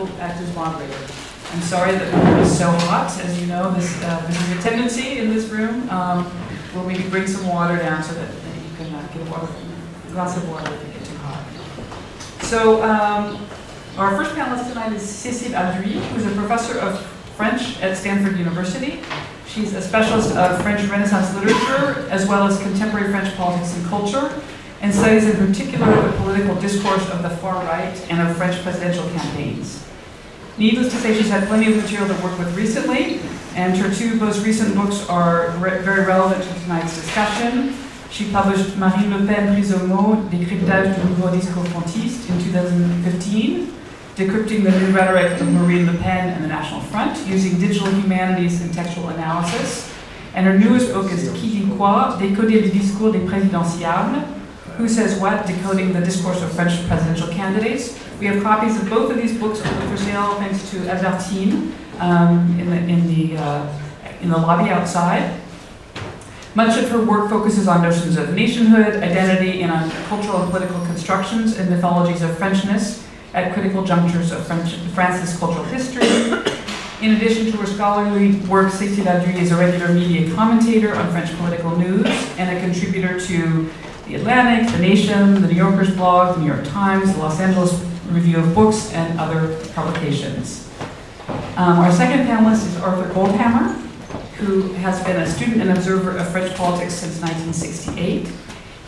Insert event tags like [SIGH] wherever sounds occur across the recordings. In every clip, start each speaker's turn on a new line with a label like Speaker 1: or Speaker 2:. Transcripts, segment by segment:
Speaker 1: will act as moderator. I'm sorry that the room is so hot. As you know, this, uh, this is a tendency in this room. Um, maybe bring some water down so that, that you can uh, get water, a glass of water if you get too hot. So um, our first panelist tonight is Cécile Alduy, who's a professor of French at Stanford University. She's a specialist of French Renaissance literature, as well as contemporary French politics and culture, and studies in particular the political discourse of the far right and of French presidential campaigns. Needless to say, she's had plenty of material to work with recently, and her two most recent books are re very relevant to tonight's discussion. She published Marine Le Pen prise au mot, décryptage du nouveau discours frontiste in 2015, decrypting the new rhetoric of Marine Le Pen and the National Front using digital humanities and textual analysis. And her newest book is Qui dit quoi, décoder le discours des présidentiables, Who Says What, Decoding the Discourse of French Presidential Candidates. We have copies of both of these books for sale thanks to Albertine um, in the, in the, uh, in the lobby outside. Much of her work focuses on notions of nationhood, identity, and on cultural and political constructions and mythologies of Frenchness at critical junctures of French, France's cultural history. In addition to her scholarly work, Cécile Alduy is a regular media commentator on French political news and a contributor to The Atlantic, The Nation, The New Yorker's blog, The New York Times, The Los Angeles Review of Books, and other publications. Um, our second panelist is Arthur Goldhammer, who has been a student and observer of French politics since 1968.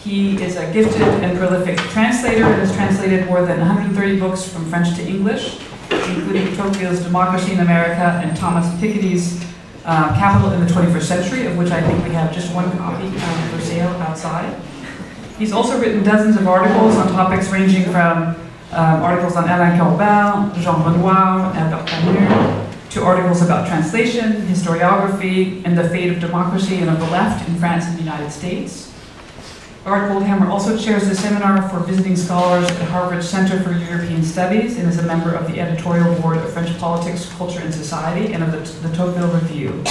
Speaker 1: He is a gifted and prolific translator and has translated more than 130 books from French to English, including Tocqueville's Democracy in America and Thomas Piketty's uh, Capital in the 21st Century, of which I think we have just one copy um, for sale outside. He's also written dozens of articles on topics ranging from um, articles on Alain Corbin, Jean Renoir, Albert Camus, to articles about translation, historiography, and the fate of democracy and of the left in France and the United States. Art Goldhammer also chairs the seminar for visiting scholars at the Harvard Center for European Studies and is a member of the editorial board of French Politics, Culture, and Society and of the, the Tocqueville Review.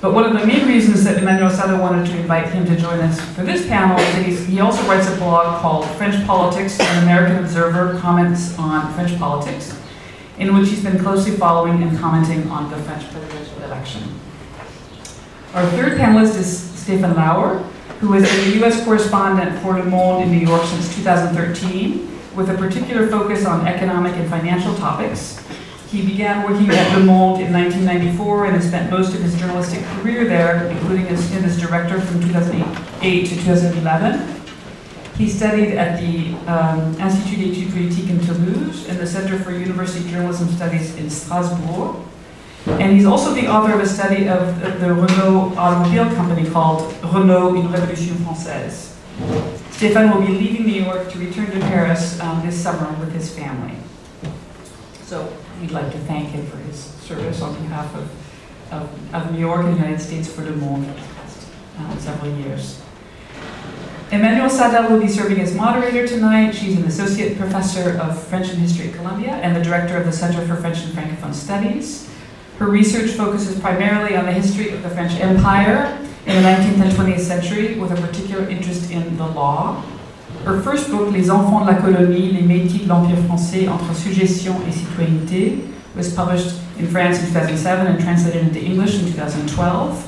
Speaker 1: But one of the main reasons that Emmanuelle Saada wanted to invite him to join us for this panel is that he also writes a blog called French Politics, an American Observer Comments on French Politics, in which he's been closely following and commenting on the French presidential election. Our third panelist is Stephen Lauer, who is a U.S. correspondent for Le Monde in New York since 2013, with a particular focus on economic and financial topics. He began working at Le Monde in 1994 and has spent most of his journalistic career there, including as stint as director from 2008 to 2011. He studied at the um, Institut d'études politiques in Toulouse and the Center for University Journalism Studies in Strasbourg. And he's also the author of a study of the Renault automobile company called Renault, une révolution française. Stéphane will be leaving New York to return to Paris um, this summer with his family. So we'd like to thank him for his service on behalf of, of, of New York and the United States for for the past um, several years. Emmanuelle Saada will be serving as moderator tonight. She's an associate professor of French and History at Columbia and the director of the Center for French and Francophone Studies. Her research focuses primarily on the history of the French Empire in the 19th and 20th century, with a particular interest in the law. Her first book, Les Enfants de la Colonie, les Métis de l'Empire français entre sujétion et citoyenneté, was published in France in 2007 and translated into English in 2012.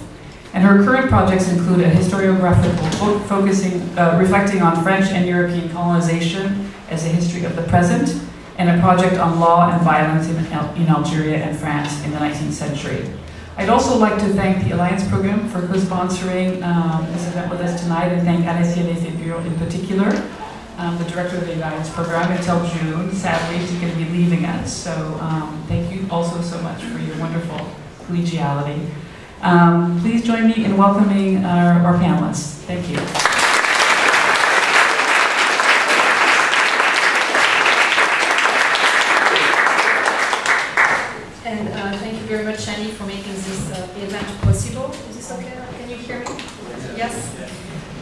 Speaker 1: And her current projects include a historiographical book focusing, uh, reflecting on French and European colonization as a history of the present, and a project on law and violence in, in Algeria and France in the 19th century. I'd also like to thank the Alliance Program for co-sponsoring um, this event with us tonight, and thank Alessia Lefébure in particular, um, the director of the Alliance Program until June. Sadly, she's going to be leaving us, so um, thank you also so much for your wonderful collegiality. Um, please join me in welcoming our, our panelists. Thank you.
Speaker 2: And uh, thank you very much, Shani, for making this uh, event possible. Is this okay? Can you hear me? Yes?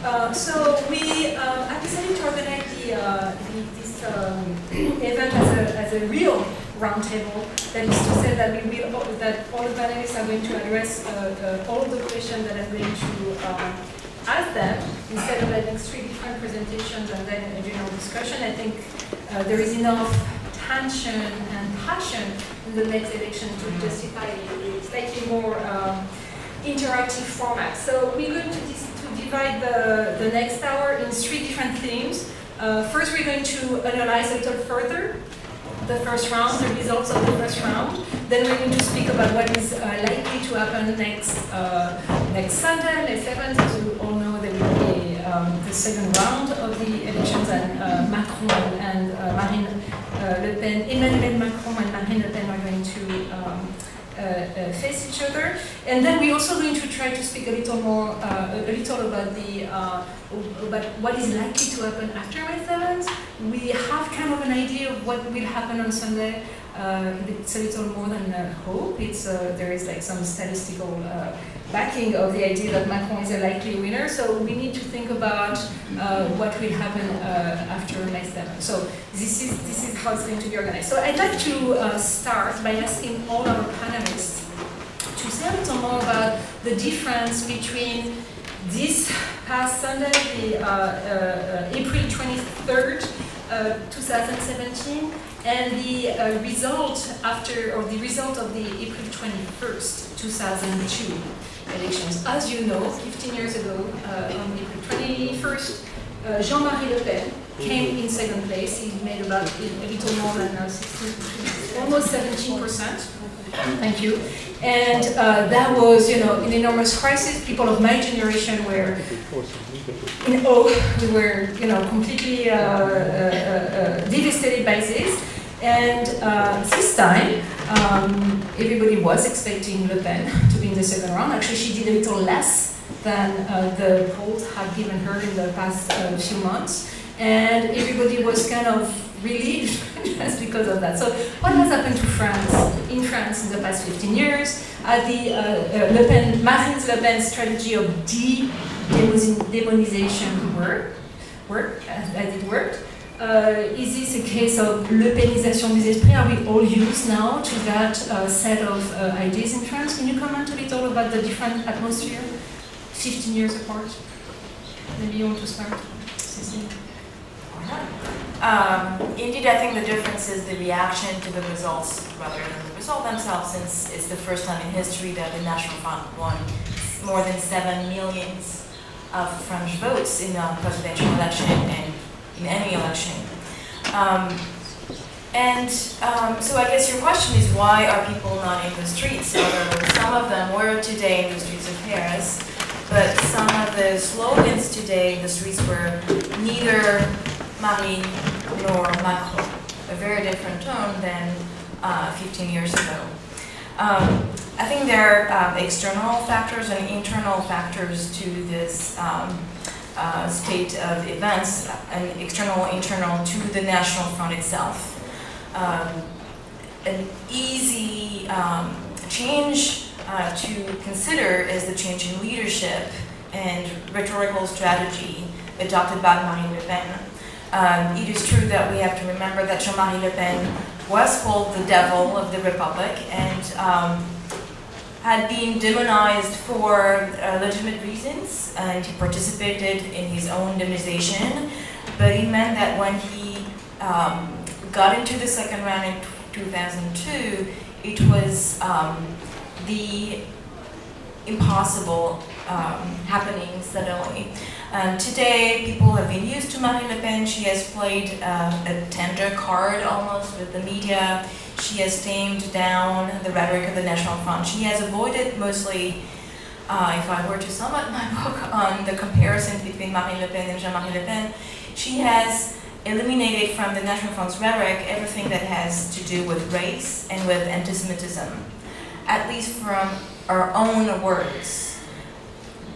Speaker 2: Uh, so we uh, I decided to organize the, uh, the, this um, event as a, as a real roundtable. That is to say that we will that all the panelists are going to address uh, uh, all of the questions that I'm going to um, ask them instead of having three different presentations and then a general discussion. I think uh, there is enough tension and passion in the next election to justify a slightly more um, interactive format. So we're going to, to divide the, the next hour in three different themes. Uh, first, we're going to analyze a little further the first round, the results of the first round. Then we're going to speak about what is uh, likely to happen next uh, next Sunday, May 7th. As you all know, there will be um, the second round of the elections, and uh, Macron and uh, Marine uh, Le Pen, Emmanuel Macron and Marine Le Pen are going to um, Uh, uh, face each other. And then we're also going to try to speak a little more, uh, a little about the uh, about what is likely to happen after May 7th. We have kind of an idea of what will happen on Sunday. Uh, it's a little more than uh, hope. It's uh, there is like some statistical backing of the idea that Macron is a likely winner. So we need to think about what will happen after next 7th. So this is this is how it's going to be organized. So I'd like to start by asking all our panelists to say a little more about the difference between this past Sunday, the uh, uh, April 23rd, uh, 2017, and the uh, result after, or the result of the April 21st, 2002 elections. As you know, 15 years ago, uh, on April 21st, uh, Jean-Marie Le Pen came in second place. He made about a little more than 16, almost 17 percent. Thank you. And uh, that was, you know, an enormous crisis. People of my generation were in awe. We were, you know, completely uh, uh, uh devastated by this. And uh, this time, um, everybody was expecting Le Pen to be in the second round. Actually, she did a little less than the polls had given her in the past few months. And everybody was kind of relieved [LAUGHS] just because of that. So what has happened to France, in France in the past 15 years? Uh, the uh, uh, Le Pen, Marine Le Pen strategy of de-demonization work, work as it worked. Uh, is this a case of Le Penisation des esprits? Are we all used now to that uh, set of uh, ideas in France? Can you comment a little about the different atmosphere 15 years apart? Maybe you want to start, Cécile?
Speaker 3: Um, indeed, I think the difference is the reaction to the results rather than the result themselves, since it's the first time in history that the National Front won more than seven millions of French votes in a presidential election and in any election. Um, and um, so I guess your question is why are people not in the streets? Some of them were today in the streets of Paris, but some of the slogans today in the streets were neither Marine nor Macron. A very different tone than uh, 15 years ago. Um, I think there are um, external factors and internal factors to this um, uh, state of events, and external, internal to the National Front itself. Um, an easy um, change uh, to consider is the change in leadership and rhetorical strategy adopted by Marine Le Pen. Um, it is true that we have to remember that Jean-Marie Le Pen was called the devil of the Republic and um, had been demonized for uh, legitimate reasons and he participated in his own demonization but it meant that when he um, got into the second round in 2002 it was um, the impossible um, happening suddenly. Um, today, people have been used to Marine Le Pen. She has played uh, a tender card almost with the media. She has tamed down the rhetoric of the National Front. She has avoided mostly, uh, if I were to sum up my [LAUGHS] book on the comparison between Marine Le Pen and Jean-Marie Le Pen, she has eliminated from the National Front's rhetoric everything that has to do with race and with anti-Semitism, at least from our own words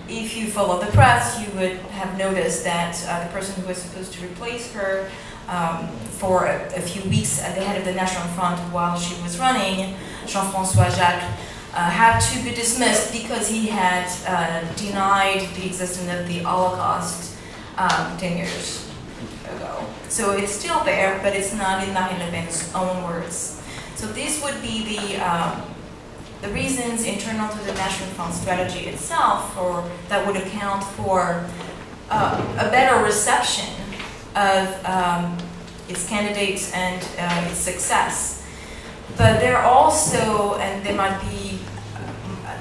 Speaker 3: if you follow the press, you would have noticed that uh, the person who was supposed to replace her um, for a, a, few weeks at the head of the National Front while she was running, Jean-François Jalkh, uh, had to be dismissed because he had uh, denied the existence of the Holocaust um, 10 years ago. So it's still there, but it's not in Marine Le Pen's own words. So this would be the um, the reasons internal to the National Front strategy itself or that would account for uh, a better reception of um, its candidates and uh, its success. But there are also, and they might be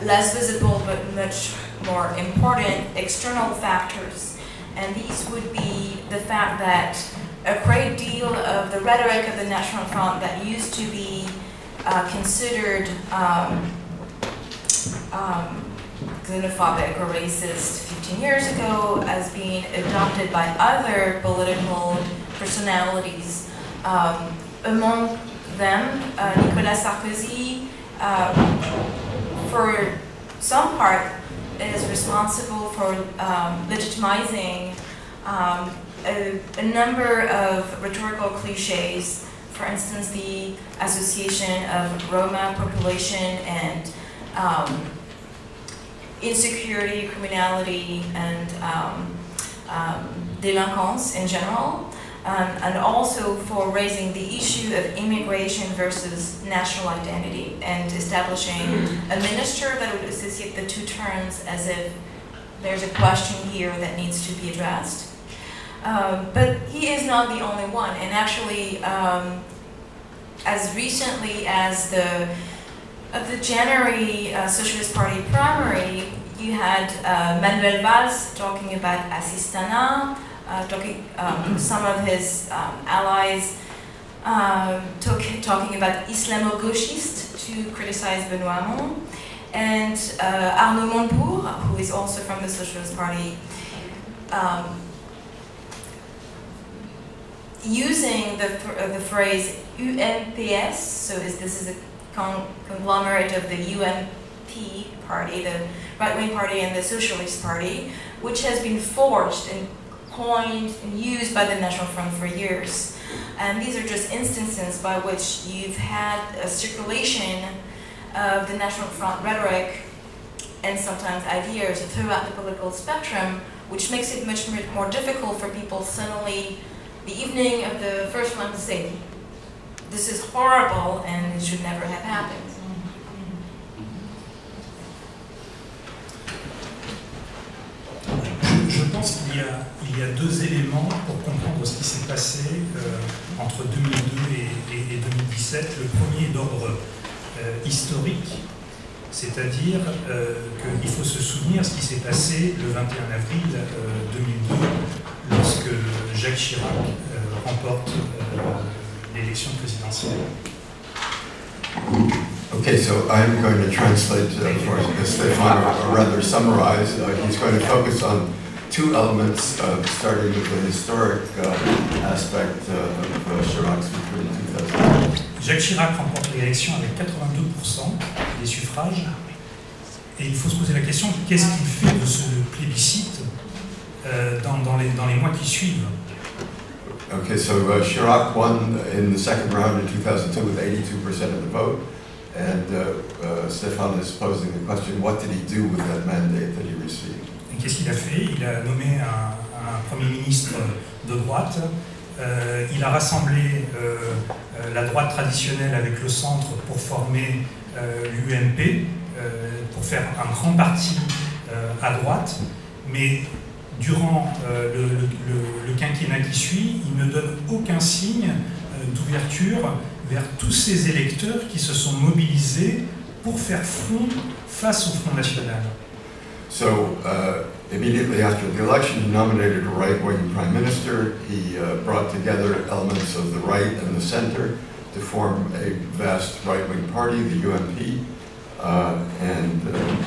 Speaker 3: less visible but much more important, external factors. And these would be the fact that a great deal of the rhetoric of the National Front that used to be uh, considered um, um, xenophobic or racist 15 years ago as being adopted by other political personalities. Um, among them, uh, Nicolas Sarkozy, uh, for some part, is responsible for um, legitimizing um, a, a, number of rhetorical cliches. For instance, the association of Roma population and um, insecurity, criminality, and um, um, delinquence in general, um, and also for raising the issue of immigration versus national identity and establishing a minister that would associate the two terms as if there's a question here that needs to be addressed. Um, but he is not the only one, and actually, um, as recently as the of the January uh, Socialist Party primary, you had uh, Manuel Valls talking about Assistanat, uh, talking um, some of his um, allies um, talk, talking about Islamo-gauchiste to criticize Benoît Hamon, and uh, Arnaud Montebourg, who is also from the Socialist Party, um, using the, the phrase UMPS, so is, this is a con conglomerate of the UMP party, the right-wing party and the Socialist Party, which has been forged and coined and used by the National Front for years. And these are just instances by which you've had a circulation of the National Front rhetoric and sometimes ideas throughout the political spectrum, which makes it much more difficult for people suddenly, the evening of the first one to say, this is horrible and it should never have happened.
Speaker 4: Je pense qu'il y, a, deux éléments pour comprendre ce qui s'est passé euh, entre 2002 et, et, et, 2017. Le premier d'ordre euh, historique, c'est-à-dire euh, qu'il faut se souvenir ce qui s'est passé le 21 avril 2002 lorsque Jacques Chirac remporte l'élection présidentielle.
Speaker 5: Okay, so I'm going to translate uh, for Stefan, or rather summarize. Uh, he's going to focus on two elements, uh, starting with the historic uh, aspect uh, of Chirac's victory in 2000.
Speaker 4: Jacques Chirac remporte l'élection avec 82% des suffrages. Et il faut se poser la question, qu'est-ce qu'il fait de ce plébiscite dans, dans, les, dans les mois qui suivent?
Speaker 5: Okay, so uh, Chirac won in the second round in 2002 with 82% of the vote. And uh, uh, Stefan is posing the question, what did he do with that mandate that he received?
Speaker 4: Qu'est-ce qu'il a fait? Il a nommé un, un, Premier ministre de droite. Euh, il a rassemblé euh, euh la droite traditionnelle avec le centre pour former euh, l'UMP, pour faire un grand parti à droite. Mais durant euh, le, quinquennat qui suit, il ne donne aucun signe euh, d'ouverture vers tous ces électeurs qui se sont mobilisés pour faire front face au Front National.
Speaker 5: So, uh, immediately after the election, he nominated a right-wing prime minister. He uh, brought together elements of the right and the center to form a vast right-wing party, the UMP, uh, and uh,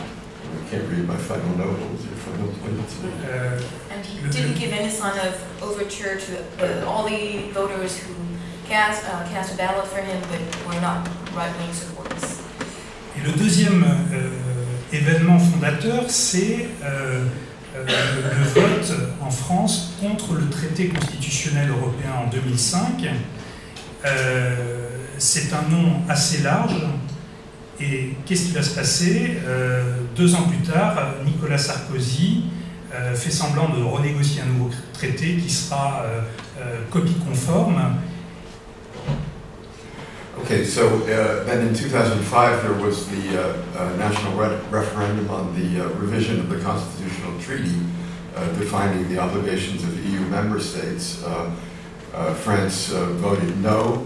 Speaker 5: I can't read my final note. What was your final point?
Speaker 3: Uh, and he didn't give any sign of overture to uh, all the voters who cast, uh, cast a ballot for him, but were not right-wing supporters.
Speaker 4: Et le deuxième euh, événement fondateur, c'est euh, euh, le, vote en France contre le traité constitutionnel européen en 2005. Euh, c'est un nom assez large, et qu'est-ce qui va se passer euh, Deux ans plus tard, Nicolas Sarkozy euh, fait semblant de renégocier un nouveau traité qui sera euh, copie conforme.
Speaker 5: Okay, so uh, then in 2005 there was the uh, uh, national re referendum on the uh, revision of the constitutional treaty uh, defining the obligations of EU member states. France voted no.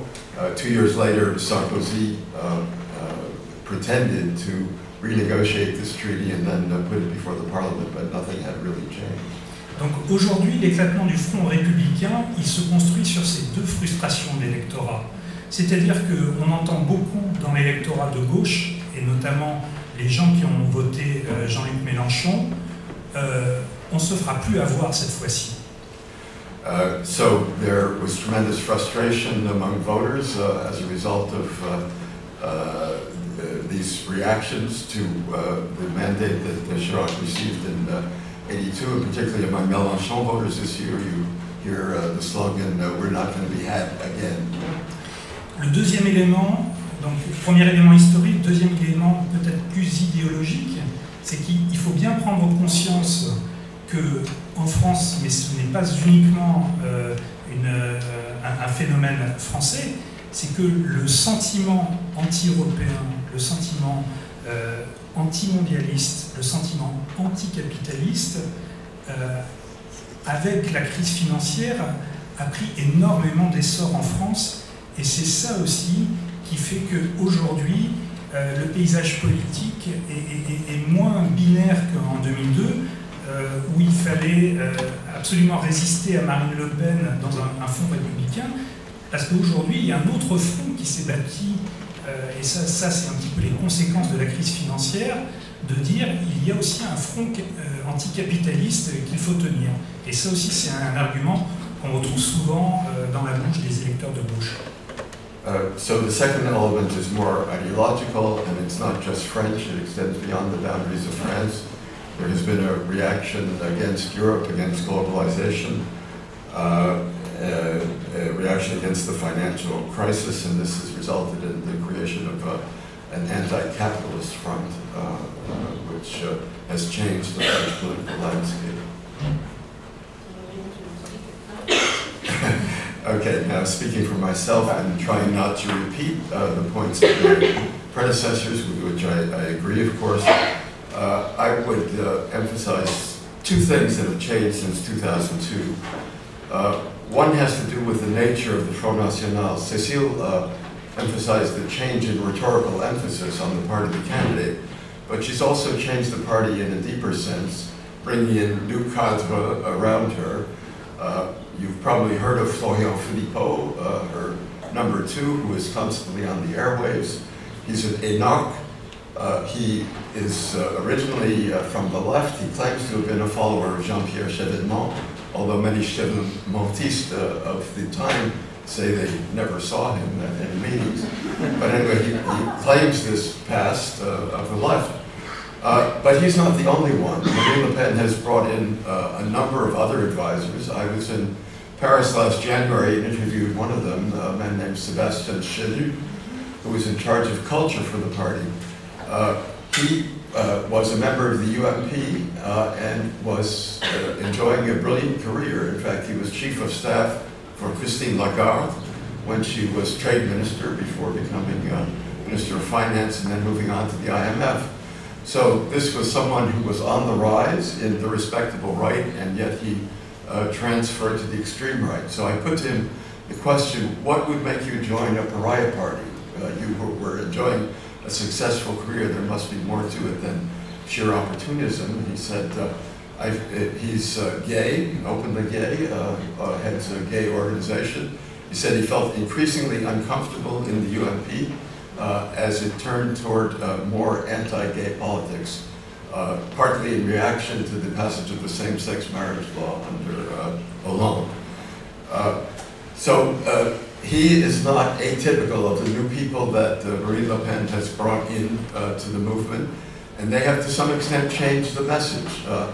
Speaker 5: Two years later, Sarkozy pretended to renegotiate this treaty and then put it before the parliament, but nothing had really changed.
Speaker 4: Donc aujourd'hui, l'éclatement du front républicain, il se construit sur ces deux frustrations de l'électorat. C'est-à-dire qu'on entend beaucoup dans l'électorat de gauche, et notamment les gens qui ont voté euh, Jean-Luc Mélenchon, euh, on ne se fera plus avoir cette fois-ci.
Speaker 5: Uh, So there was tremendous frustration among voters uh, as a result of uh, uh, these reactions to uh, the mandate that uh, Chirac received in uh, 82, and particularly among Mélenchon voters this year. You hear uh, the slogan, uh, "We're not going to be had again."
Speaker 4: Le deuxième élément, donc premier élément historique, deuxième élément peut-être plus idéologique, c'est qu'il il faut bien prendre conscience que en France, mais ce n'est pas uniquement euh, une, euh, un, un phénomène français, c'est que le sentiment anti-européen, le sentiment euh, anti-mondialiste, le sentiment anticapitaliste, euh, avec la crise financière, a pris énormément d'essor en France. Et c'est ça aussi qui fait qu'aujourd'hui, euh, le paysage politique est, moins binaire qu'en 2002, euh, où il fallait absolument résister à Marine Le Pen dans un, un front républicain, parce qu'aujourd'hui, il y a un autre front qui s'est bâti, euh, et ça, ça c'est un petit peu les conséquences de la crise financière, de dire il y a aussi un front euh, anticapitaliste qu'il faut tenir. Et ça aussi, c'est un argument qu'on retrouve souvent euh, dans la bouche des électeurs de gauche.
Speaker 5: Uh, So the second element is more ideological, and it's not just French, it extends beyond the boundaries of France. There has been a reaction against Europe, against globalization, uh, a reaction against the financial crisis, and this has resulted in the creation of uh, an anti-capitalist front, uh, uh, which uh, has changed the political landscape. [LAUGHS] Okay, now speaking for myself and trying not to repeat uh, the points of my predecessors, with which I, I agree, of course, uh, I would uh, emphasize two things that have changed since 2002. One has to do with the nature of the Front National. Cécile uh, emphasized the change in rhetorical emphasis on the part of the candidate, but she's also changed the party in a deeper sense, bringing in new cadres around her. Uh, You've probably heard of Florian Philippot, uh, her number two, who is constantly on the airwaves. He's an énarque. Uh, he is uh, originally uh, from the left. He claims to have been a follower of Jean-Pierre Chevènement, although many Chevènementistes uh, of the time say they never saw him at any meetings. [LAUGHS] But anyway, he, he claims this past uh, of the left. Uh, But he's not the only one. Marine Le Pen has brought in uh, a number of other advisors. I was in Paris last January and interviewed one of them, a man named Sébastien Chenu, who was in charge of culture for the party. Uh, He uh, was a member of the UMP uh, and was uh, enjoying a brilliant career. In fact, he was chief of staff for Christine Lagarde when she was trade minister before becoming uh, minister of finance and then moving on to the IMF. So this was someone who was on the rise in the respectable right, and yet he uh, transferred to the extreme right. So I put to him the question, what would make you join a pariah party? You were, were enjoying a successful career, there must be more to it than sheer opportunism. He said, uh, uh, he's uh, gay, openly gay, uh, uh, heads a gay organization. He said he felt increasingly uncomfortable in the UMP uh, as it turned toward more anti-gay politics, partly in reaction to the passage of the same-sex marriage law under uh, Hollande. So he is not atypical of the new people that uh, Marine Le Pen has brought in uh, to the movement, and they have to some extent changed the message. Uh,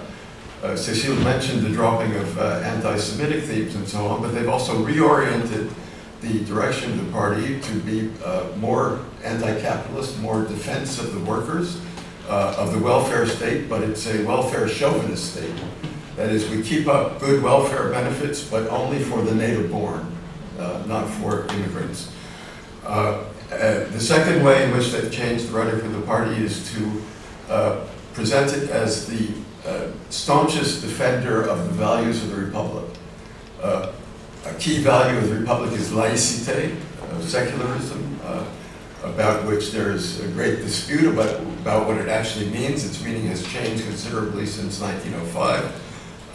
Speaker 5: uh, Cécile mentioned the dropping of uh, anti-Semitic themes and so on, but they've also reoriented the direction of the party to be uh, more anti-capitalist, more defense of the workers, uh, of the welfare state, but it's a welfare chauvinist state. That is, we keep up good welfare benefits, but only for the native born, not for immigrants. Uh, uh, The second way in which they've changed the rhetoric of the party is to uh, present it as the uh, staunchest defender of the values of the republic. Uh, a key value of the Republic is laïcité, uh, secularism, uh, about which there is a great dispute about, about what it actually means. Its meaning has changed considerably since 1905,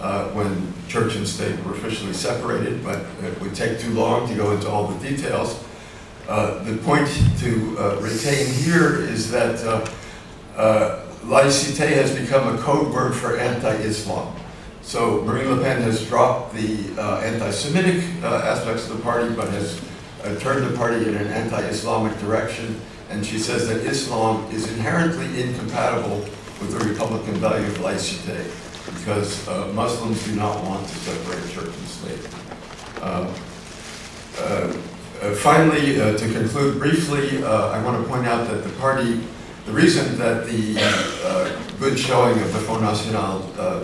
Speaker 5: uh, when church and state were officially separated, but it would take too long to go into all the details. Uh, the point to uh, retain here is that uh, uh, laïcité has become a code word for anti-Islam. So Marine Le Pen has dropped the uh, anti-Semitic aspects of the party, but has turned the party in an anti-Islamic direction. And she says that Islam is inherently incompatible with the Republican value of laïcité, because uh, Muslims do not want to separate church and state. Uh, uh, uh, finally, uh, to conclude briefly, uh, I want to point out that the party, the reason that the uh, good showing of the Front National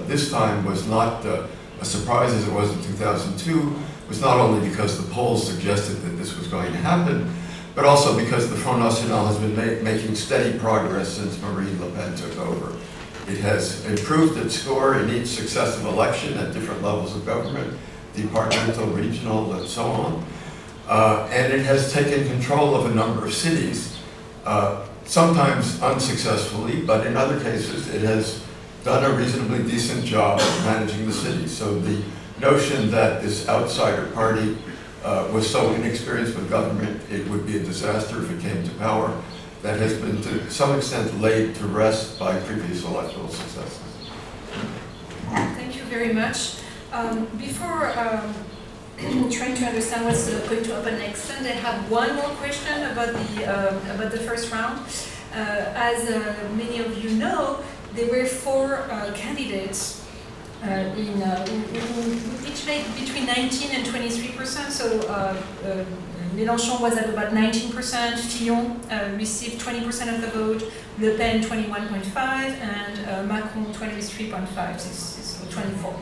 Speaker 5: this time was not a surprise as it was in 2002 was not only because the polls suggested that this was going to happen, but also because the Front National has been ma making steady progress since Marine Le Pen took over. It has improved its score in each successive election at different levels of government, departmental, regional, and so on. Uh, and it has taken control of a number of cities, uh, sometimes unsuccessfully, but in other cases it has done a reasonably decent job of managing the city. So the notion that this outsider party uh, was so inexperienced with government, it would be a disaster if it came to power, that has been to some extent laid to rest by previous electoral successes.
Speaker 2: Thank you very much. Um, before um, [CLEARS THROAT] trying to understand what's going to happen next, I have one more question about the uh, about the first round. Uh, as uh, many of you know, there were four uh, candidates uh, in uh, who each made between 19 and 23 percent. So uh, uh, Mélenchon was at about 19 percent. Fillon uh, received 20 percent of the vote. Le Pen 21.5 and uh, Macron 23.5. So 24.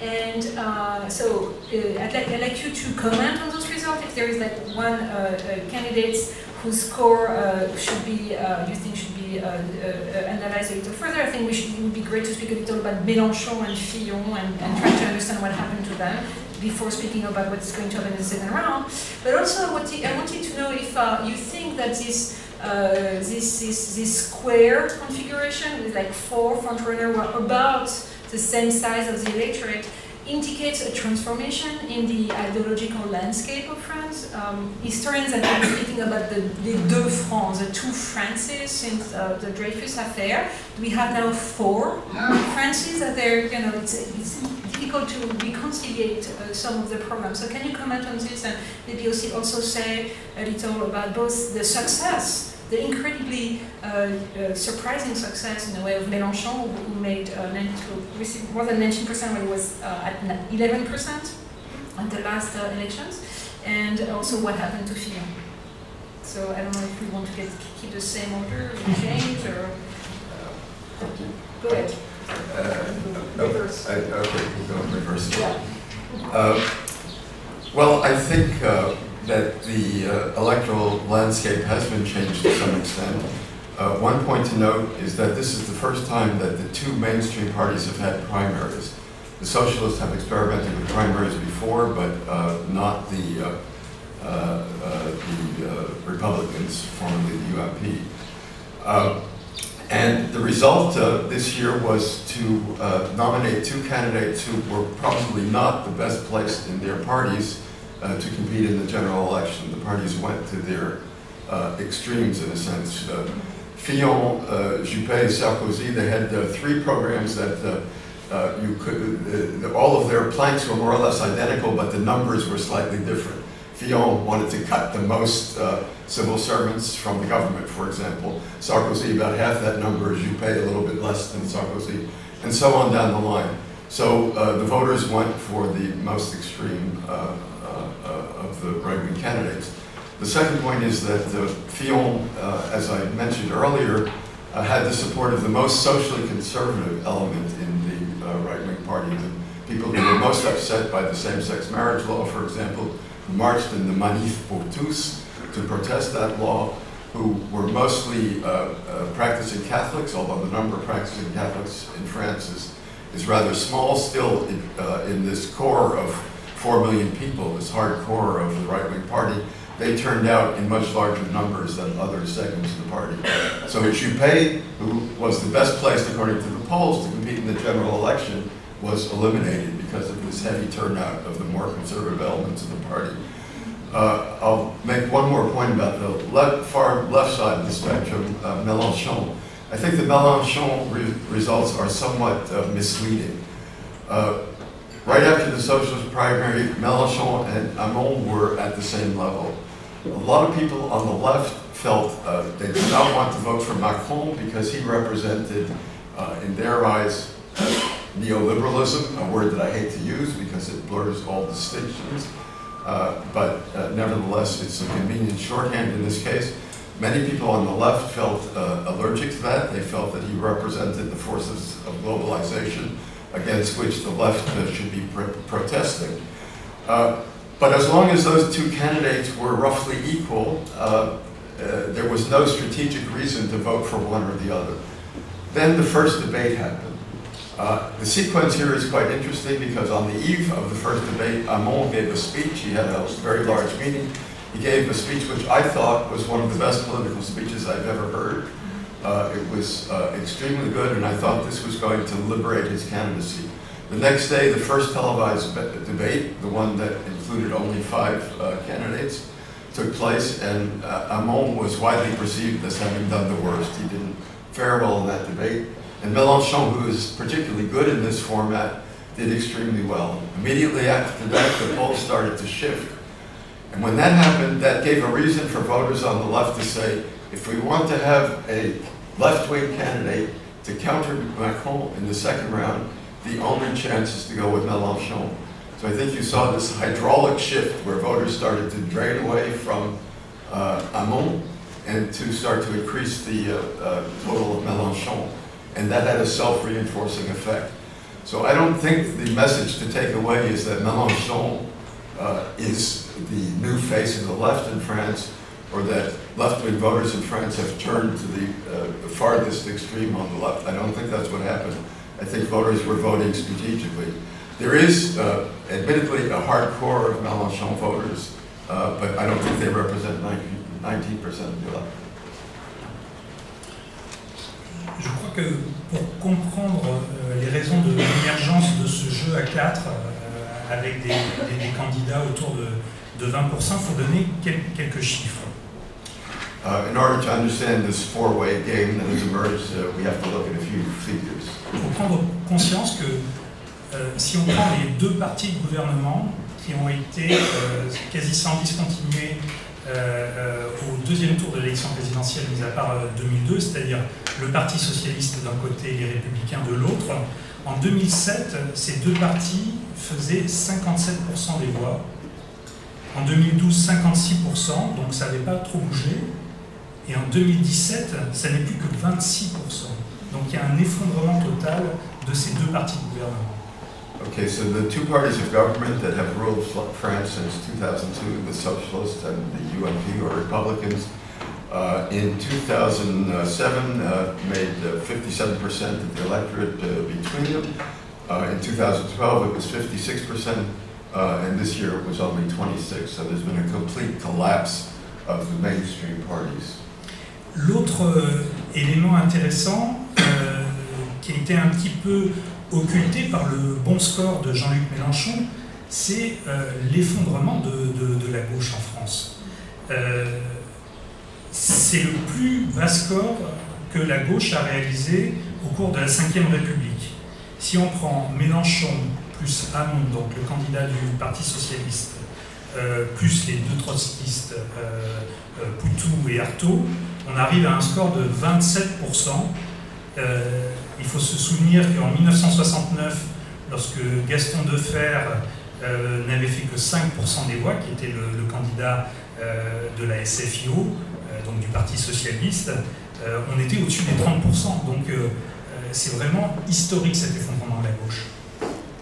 Speaker 2: And uh, so uh, I'd, like, I'd like you to comment on those results. If there is like one uh, uh, candidate whose score should be, you think should be analyzed a little further, I think we should, it would be great to speak a little about Mélenchon and Fillon and, and try to understand what happened to them before speaking about what's going to happen in the second round. But also I wanted, I wanted to know if uh, you think that this uh, this, this, this square configuration with like four front runners were about the same size of the electorate indicates a transformation in the ideological landscape of France. Um, historians have been speaking about the, deux France, the two Frances since uh, the Dreyfus affair. We have now four Frances that they're, you know, it's, it's difficult to reconciliate uh, some of the programs. So can you comment on this and maybe also also say a little about both the success the incredibly uh, uh, surprising success in a way of Mélenchon, who made uh, 90, who received more than 19% when he was uh, at 11% at the last uh, elections, and also what happened to Fillon. So I don't know if we want to get, keep the same order, or change, or go ahead.
Speaker 5: Uh,
Speaker 2: Reverse.
Speaker 5: Okay, we'll go in reverse.
Speaker 2: Yeah.
Speaker 5: Uh, Well, I think uh, that the uh, electoral landscape has been changed to some extent. Uh, One point to note is that this is the first time that the two mainstream parties have had primaries. The socialists have experimented with primaries before, but uh, not the, uh, uh, uh, the uh, Republicans, formerly the UMP. And the result uh, this year was to uh, nominate two candidates who were probably not the best placed in their parties uh, to compete in the general election. The parties went to their uh, extremes in a sense. Uh, Fillon, uh, Juppé, Sarkozy, they had three programs that you could, all of their planks were more or less identical, but the numbers were slightly different. Fillon wanted to cut the most uh, civil servants from the government, for example. Sarkozy, about half that number. as you pay a little bit less than Sarkozy, and so on down the line. So uh, the voters went for the most extreme uh, uh, uh, of the right-wing candidates. The second point is that uh, Fillon, as I mentioned earlier, had the support of the most socially conservative element in the right-wing party. The people who were most upset by the same-sex marriage law, for example, marched in the Manif pour tous to protest that law, who were mostly uh, uh, practicing Catholics, although the number of practicing Catholics in France is, is rather small still in, uh, in this core of four million people, this hardcore of the right-wing party, they turned out in much larger numbers than other segments of the party. So Juppé, who was the best placed according to the polls to compete in the general election, was eliminated because of this heavy turnout of the more conservative elements of the party. Uh, I'll make one more point about the left, far left side of the spectrum, uh, Mélenchon. I think the Mélenchon re results are somewhat uh, misleading. Uh, right after the socialist primary, Mélenchon and Hamon were at the same level. A lot of people on the left felt uh, they did not want to vote for Macron because he represented, uh, in their eyes, neoliberalism, a word that I hate to use because it blurs all distinctions. Uh, but uh, nevertheless, it's a convenient shorthand in this case. Many people on the left felt uh, allergic to that. They felt that he represented the forces of globalization against which the left uh, should be pr protesting. Uh, but as long as those two candidates were roughly equal, uh, there was no strategic reason to vote for one or the other. Then the first debate happened. Uh, the sequence here is quite interesting because on the eve of the first debate, Hamon gave a speech. He had a very large meeting. He gave a speech which I thought was one of the best political speeches I've ever heard. Uh, it was uh, extremely good, and I thought this was going to liberate his candidacy. The next day, the first televised debate, the one that included only five uh, candidates, took place, and uh, Hamon was widely perceived as having done the worst. He didn't fare well in that debate. And Mélenchon, who is particularly good in this format, did extremely well. Immediately after that, the polls started to shift. And when that happened, that gave a reason for voters on the left to say, if we want to have a left-wing candidate to counter Macron in the second round, the only chance is to go with Mélenchon. So I think you saw this hydraulic shift where voters started to drain away from uh, and to start to increase the uh, uh, total of Mélenchon and that had a self-reinforcing effect. So I don't think the message to take away is that Mélenchon uh, is the new face of the left in France, or that left-wing voters in France have turned to the, uh, the farthest extreme on the left. I don't think that's what happened. I think voters were voting strategically. There is, uh, admittedly, a hardcore of Mélenchon voters, uh, but I don't think they represent 19% of the left.
Speaker 4: Je crois que pour comprendre euh, les raisons de l'émergence de ce jeu à 4 euh, avec des, des, des, candidats autour de, de 20%, il faut donner quel, quelques chiffres.
Speaker 5: Uh, in order to understand this four-way game that has emerged, uh, we have to look at a few figures.
Speaker 4: Il faut prendre conscience que euh, si on prend les deux partis de gouvernement qui ont été euh, quasi sans discontinuer au deuxième tour de l'élection présidentielle, mis à part 2002, euh, c'est-à-dire le Parti socialiste d'un côté et les républicains de l'autre. En 2007, ces deux partis faisaient 57% des voix. En 2012, 56%, donc ça n'avait pas trop bougé. Et en 2017, ça n'est plus que 26%. Donc il y a un effondrement total de ces deux partis de gouvernement.
Speaker 5: Okay, so the two parties of government that have ruled France since 2002, the Socialists and the UMP or Republicans, uh, in 2007 uh, made 57% uh, of the electorate uh, between them. Uh, in 2012 it was 56%, and this year it was only 26. So there's been a complete collapse of the mainstream parties.
Speaker 4: L'autre euh, élément intéressant euh, qui a été un petit peu occulté par le bon score de Jean-Luc Mélenchon, c'est euh, l'effondrement de, la gauche en France. Euh, c'est le plus bas score que la gauche a réalisé au cours de la Ve République. Si on prend Mélenchon plus Hamon, donc le candidat du Parti Socialiste, euh, plus les deux trotskistes, Poutou et Artaud, on arrive à un score de 27%. Euh, il faut se souvenir qu'en 1969, lorsque Gaston Defer euh, n'avait fait que 5% des voix, qui était le, candidat euh, de la SFIO, euh, donc du Parti Socialiste, on était au-dessus des 30%. Donc c'est vraiment historique cet effondrement de la gauche.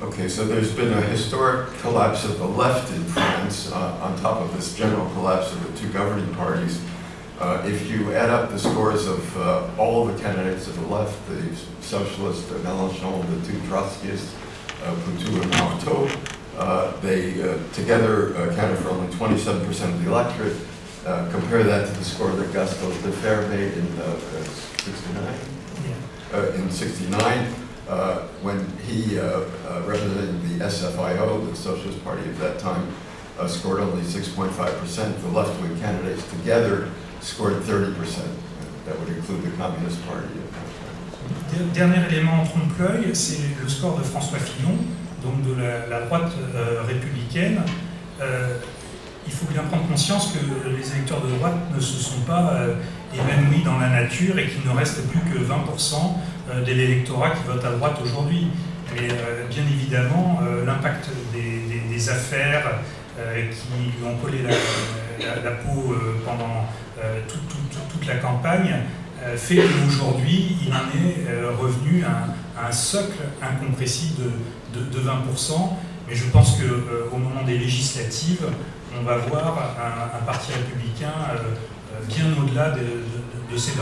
Speaker 5: Okay, so there's been a historic collapse of the left in France uh, on top of this general collapse of the two governing parties. Uh, if you add up the scores of uh, all the candidates of the left, the socialists, the Mélenchon, the two Trotskyists, uh, Poutou and Marteau, Uh, They uh, together accounted for only 27% of the electorate. Uh, Compare that to the score that Gaston Defferre made in uh, uh, 69? Uh, in 69, uh, when he uh, uh, represented the SFIO, the Socialist Party of that time, uh, scored only 6.5%. The left-wing candidates together scored 30%. That would include the Communist Party.
Speaker 4: Dernier élément en trompe-l'œil, c'est le score de François Fillon, donc de la, droite euh, républicaine. Euh, il faut bien prendre conscience que les électeurs de droite ne se sont pas euh, évanouis dans la nature et qu'il ne reste plus que 20% euh, de l'électorat qui vote à droite aujourd'hui. Mais bien évidemment, l'impact des, affaires qui ont collé la, la- peau euh, pendant euh, toute- la campagne euh, fait qu'aujourd'hui, il en est euh, revenu à, un- socle incompressible de, de- de 20%. Mais je pense qu'au moment des législatives, on va voir un, parti républicain euh, euh, bien au-delà de, ces 20%.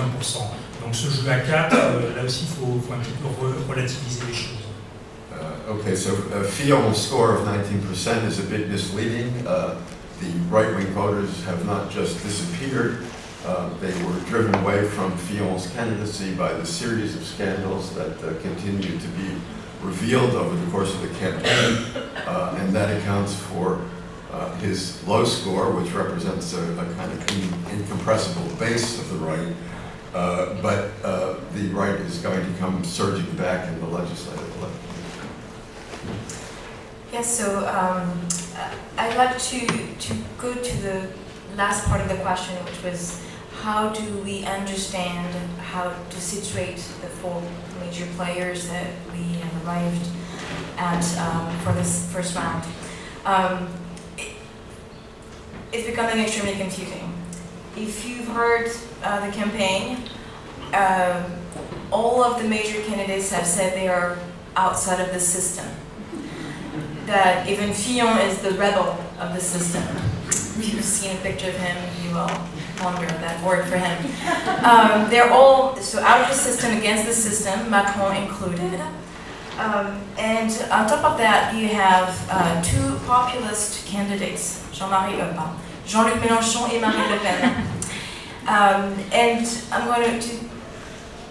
Speaker 4: Donc ce jeu à 4, euh, là aussi, il faut, un petit peu re- relativiser les choses.
Speaker 5: Uh, Okay, so uh, score of 19% is a bit misleading. Uh, The right-wing voters have not just disappeared, uh, they were driven away from Fillon's candidacy by the series of scandals that uh, continue to be revealed over the course of the campaign, Uh, and that accounts for uh, his low score, which represents a a kind of in- incompressible base of the right. Uh, But uh, the right is going to come surging back in the legislative election.
Speaker 3: Yes, so um, I'd like to, to go to the last part of the question, which was how do we understand how to situate the four major players that we have arrived at um, for this first round? Um, it- it's becoming extremely confusing. If you've heard uh, the campaign, um, all of the major candidates have said they are outside of the system that even Fillon is the rebel of the system. If you've seen a picture of him, you will wonder that word for him. Um, they're all so out of the system, against the system, Macron included. Um, and on top of that, you have uh, two populist candidates, Jean-Marie Le Pen, Jean-Luc Mélenchon et Marine Le Pen. Um, and I'm going to, to,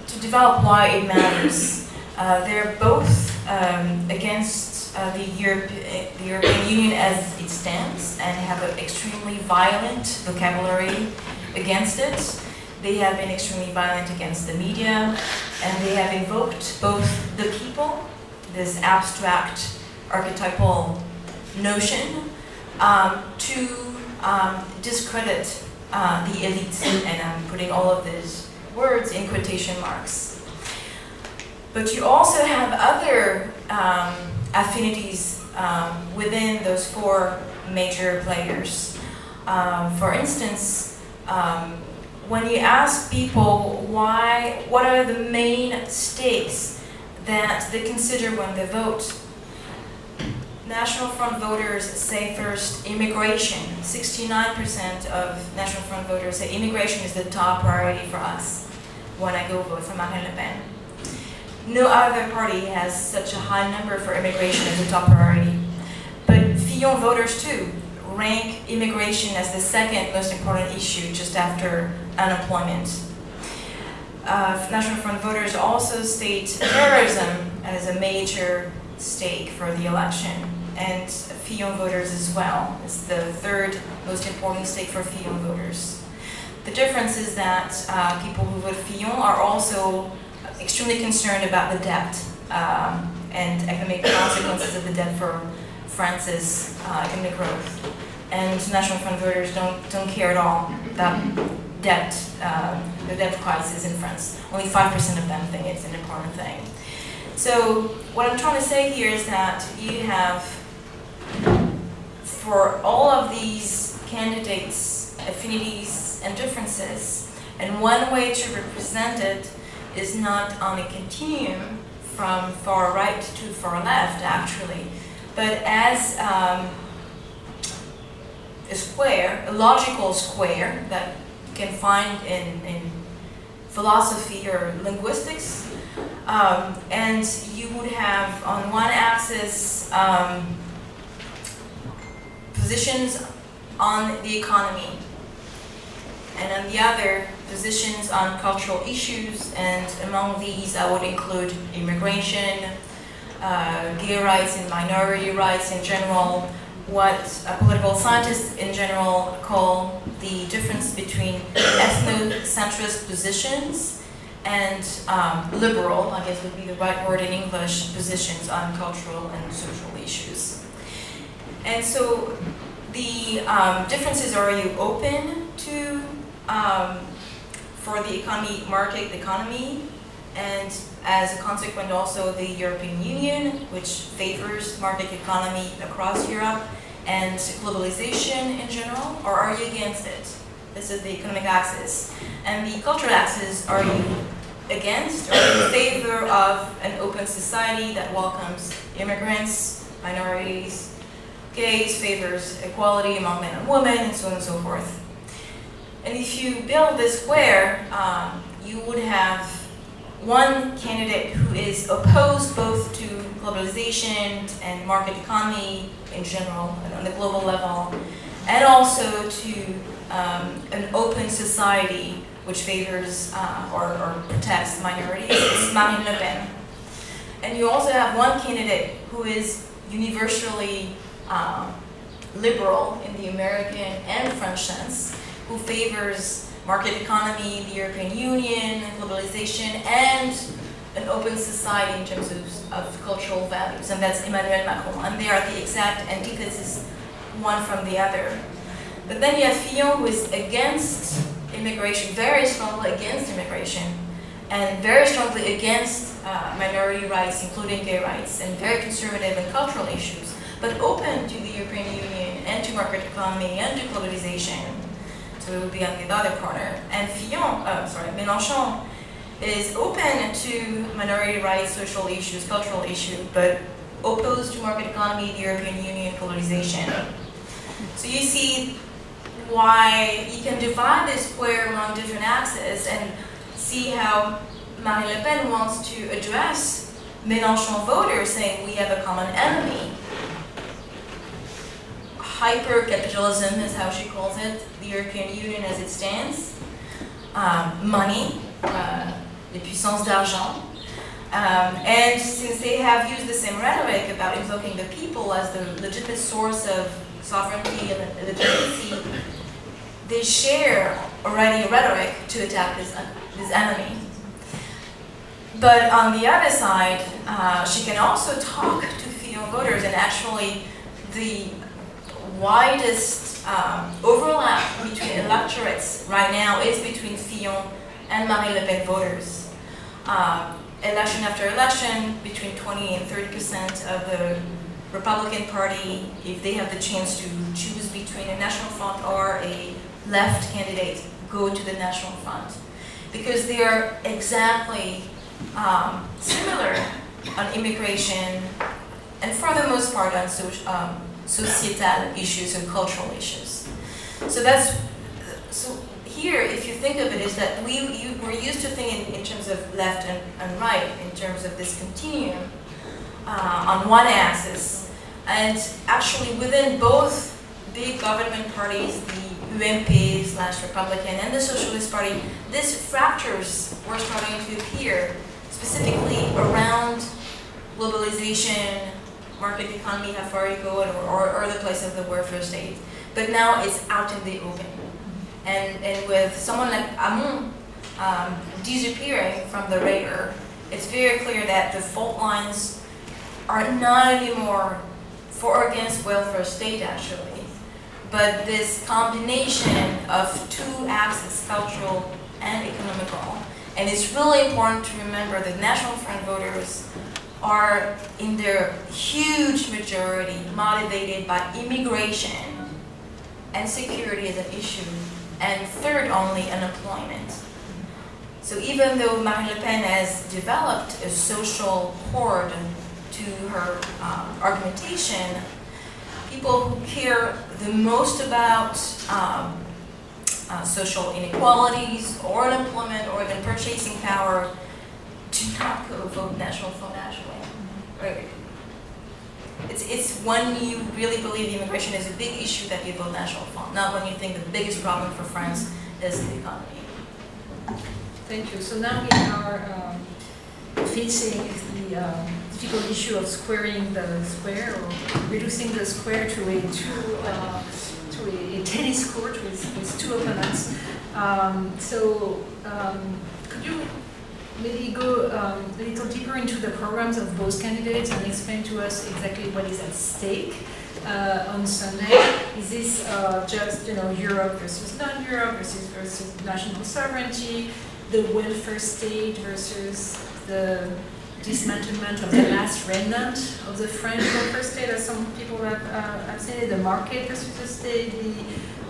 Speaker 3: to develop why it matters. Uh, they're both um, against uh, the, Europe, the European Union as it stands and have an extremely violent vocabulary against it. They have been extremely violent against the media and they have invoked both the people, this abstract archetypal notion, um, to um, discredit uh, the elites. And I'm putting all of these words in quotation marks. But you also have other um, affinities um, within those four major players. Um, for instance, um, when you ask people why, what are the main stakes that they consider when they vote, National Front voters say first immigration. 69% of National Front voters say immigration is the top priority for us when I go vote for Marine Le Pen. No other party has such a high number for immigration as a top priority. But Fillon voters too rank immigration as the second most important issue just after unemployment. Uh, National Front voters also state terrorism as a major stake for the election, and Fillon voters as well is the third most important stake for Fillon voters. The difference is that uh, people who vote Fillon are also extremely concerned about the debt um, and economic [COUGHS] consequences of the debt for France's uh, economic growth. And National Front voters don't, don't care at all about debt, uh, the debt crisis in France. Only 5% of them think it's an important thing. So what I'm trying to say here is that you have, for all of these candidates, affinities and differences, and one way to represent it is not on a continuum from far right to far left, actually, but as um, a square, a logical square that you can find in, in philosophy or linguistics. Um, and you would have on one axis um, positions on the economy, and on the other, positions on cultural issues, and among these I would include immigration, uh, gay rights and minority rights in general, what political scientists in general call the difference between ethnocentrist positions and um, liberal, I guess would be the right word in English, positions on cultural and social issues. And so the um, differences are you open to um, for the economy, market economy, and as a consequence also the European Union, which favors market economy across Europe, and globalization in general, or are you against it? This is the economic axis. And the cultural axis, are you against or in favor of an open society that welcomes immigrants, minorities, gays, favors equality among men and women, and so on and so forth. And if you build this square, um, you would have one candidate who is opposed both to globalization and market economy in general and on the global level, and also to um, an open society which favors uh, or, or, protects minorities, [COUGHS] it's Marine Le Pen. And you also have one candidate who is universally um, liberal in the American and French sense, who favors market economy, the European Union, globalization, and an open society in terms of, of cultural values, and that's Emmanuel Macron. And they are the exact antithesis one from the other. But then you have Fillon, who is against immigration, very strongly against immigration, and very strongly against uh, minority rights, including gay rights, and very conservative in cultural issues, but open to the European Union and to market economy and to globalization. So it be on the other corner. And Fillon, uh, sorry, Mélenchon is open to minority rights, social issues, cultural issues, but opposed to market economy, the European Union, polarization. So you see why you can divide this square along different axes and see how Marine Le Pen wants to address Mélenchon voters saying we have a common enemy. Hyper-capitalism is how she calls it, European Union as it stands. Um, money, uh, les puissances d'argent. Um, and since they have used the same rhetoric about invoking the people as the legitimate source of sovereignty and legitimacy, they share already a rhetoric to attack this, uh, this enemy. But on the other side, uh, she can also talk to female voters, and actually, the widest um, overlap between electorates right now is between Fillon and Marine Le Pen voters. Um, election after election, between 20 and 30 percent of the Republican Party, if they have the chance to choose between a National Front or a left candidate, go to the National Front. Because they are exactly um, similar on immigration and for the most part on social, um, societal issues and cultural issues. So that's, so here, if you think of it, is that we, you, we're used to thinking in terms of left and, and right, in terms of this continuum uh, on one axis. And actually within both big government parties, the UMP slash Republican and the Socialist Party, these fractures were starting to appear specifically around globalization, market economy, how far you go, or, or, the place of the welfare state. But now it's out in the open. And, and with someone like Hamon um, disappearing from the radar, it's very clear that the fault lines are not anymore for or against welfare state actually, but this combination of two axes, cultural and economical. And it's really important to remember that National Front voters are in their huge majority motivated by immigration and security as an issue and third only unemployment. So even though Marine Le Pen has developed a social chord to her um, argumentation, people who care the most about um, uh, social inequalities or unemployment or even purchasing power do not go vote National Front actually. Right. it's, it's when you really believe immigration is a big issue that you vote National Front, not when you think the biggest problem for France is the economy.
Speaker 2: Thank you. So now we are um, facing the um, difficult issue of squaring the square or reducing the square to a two uh, to a, a tennis court with, with two opponents. Um, so um, could you maybe go um, a little deeper into the programs of both candidates and explain to us exactly what is at stake? Uh, on Sunday, is this uh, just you know Europe versus non-Europe versus versus national sovereignty? the welfare state versus the dismantlement of the last remnant of the French welfare state, as some people have, uh, have said, the market versus the state, the,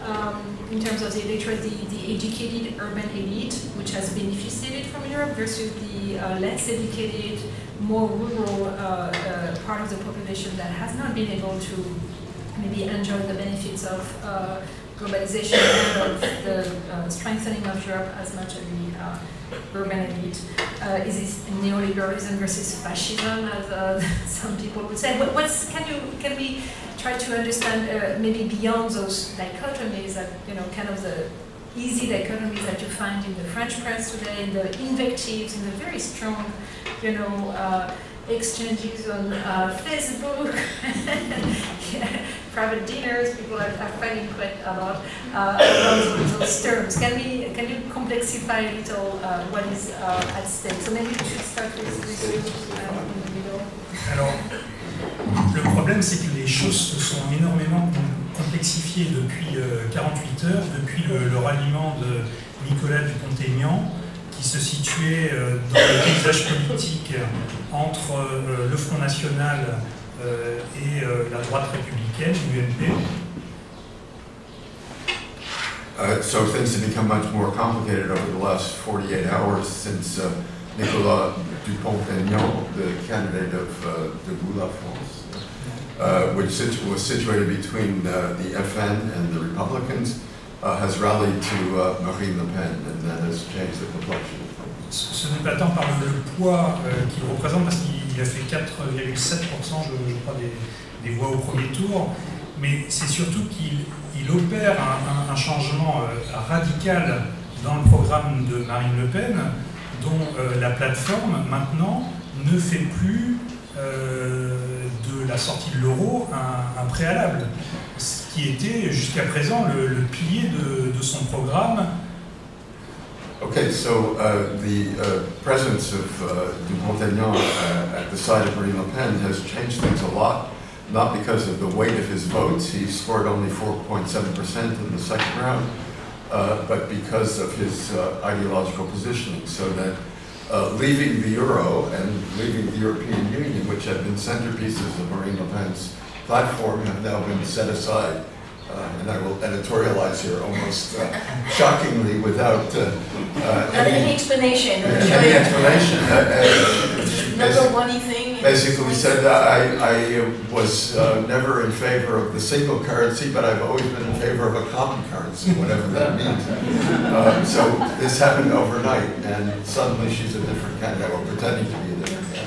Speaker 2: um, in terms of the electorate, the, the educated urban elite, which has benefited from Europe, versus the uh, less educated, more rural uh, uh part of the population that has not been able to maybe enjoy the benefits of uh, globalization of the uh, strengthening of Europe as much as the uh, urban elite. Uh, is this neoliberalism versus fascism, as uh, [LAUGHS] some people would say? What, what's can you can we try to understand uh, maybe beyond those dichotomies that you know kind of the easy dichotomies that you find in the French press today, in the invectives, in the very strong, you know uh, exchanges on Facebook, [LAUGHS] private dinners, people are, are fighting quite a lot uh, around those terms. Can we can you complexify a little uh, what is uh, at stake? So maybe we should start with, with you uh, in the middle.
Speaker 4: Alors, le problème, c'est que les choses se sont énormément complexifiées depuis 48 heures, depuis le, le ralliement de Nicolas Dupont-Aignan, qui se situait euh, dans le paysage politique entre euh, le Front National euh, et la droite républicaine, l'UMP.
Speaker 5: Uh, so things have become much more complicated over the last 48 hours since uh, Nicolas Dupont-Aignan, the candidate of uh, Debout la France, uh, which situ was situated between uh, the FN and the Republicans, uh, has rallied to uh, Marine Le Pen, and that has changed the complexion.
Speaker 4: Ce n'est pas tant par le poids euh, qu'il représente, parce qu'il a fait 4,7% je, crois des, voix au premier tour, mais c'est surtout qu'il opère un, changement euh, radical dans le programme de Marine Le Pen, dont euh, la plateforme maintenant ne fait plus de la sortie de l'euro un, préalable, ce qui était jusqu'à présent le, pilier de, son programme.
Speaker 5: Okay, so uh, the uh, presence of uh, Dupont-Aignan uh, at the side of Marine Le Pen has changed things a lot, not because of the weight of his votes, he scored only 4.7% in the second round, uh, but because of his uh, ideological positioning, so that leaving the euro and leaving the European Union, which had been centerpieces of Marine Le Pen's platform, have now been set aside. Uh, and I will editorialize here almost uh, shockingly without uh, uh
Speaker 3: any, any, explanation. [LAUGHS]
Speaker 5: Any explanation. [LAUGHS]
Speaker 3: Number one thing.
Speaker 5: Basically said I, I was uh, never in favor of the single currency, but I've always been in favor of a common currency, whatever that means. Um, so this happened overnight, and suddenly she's a different candidate, or pretending to be a different candidate.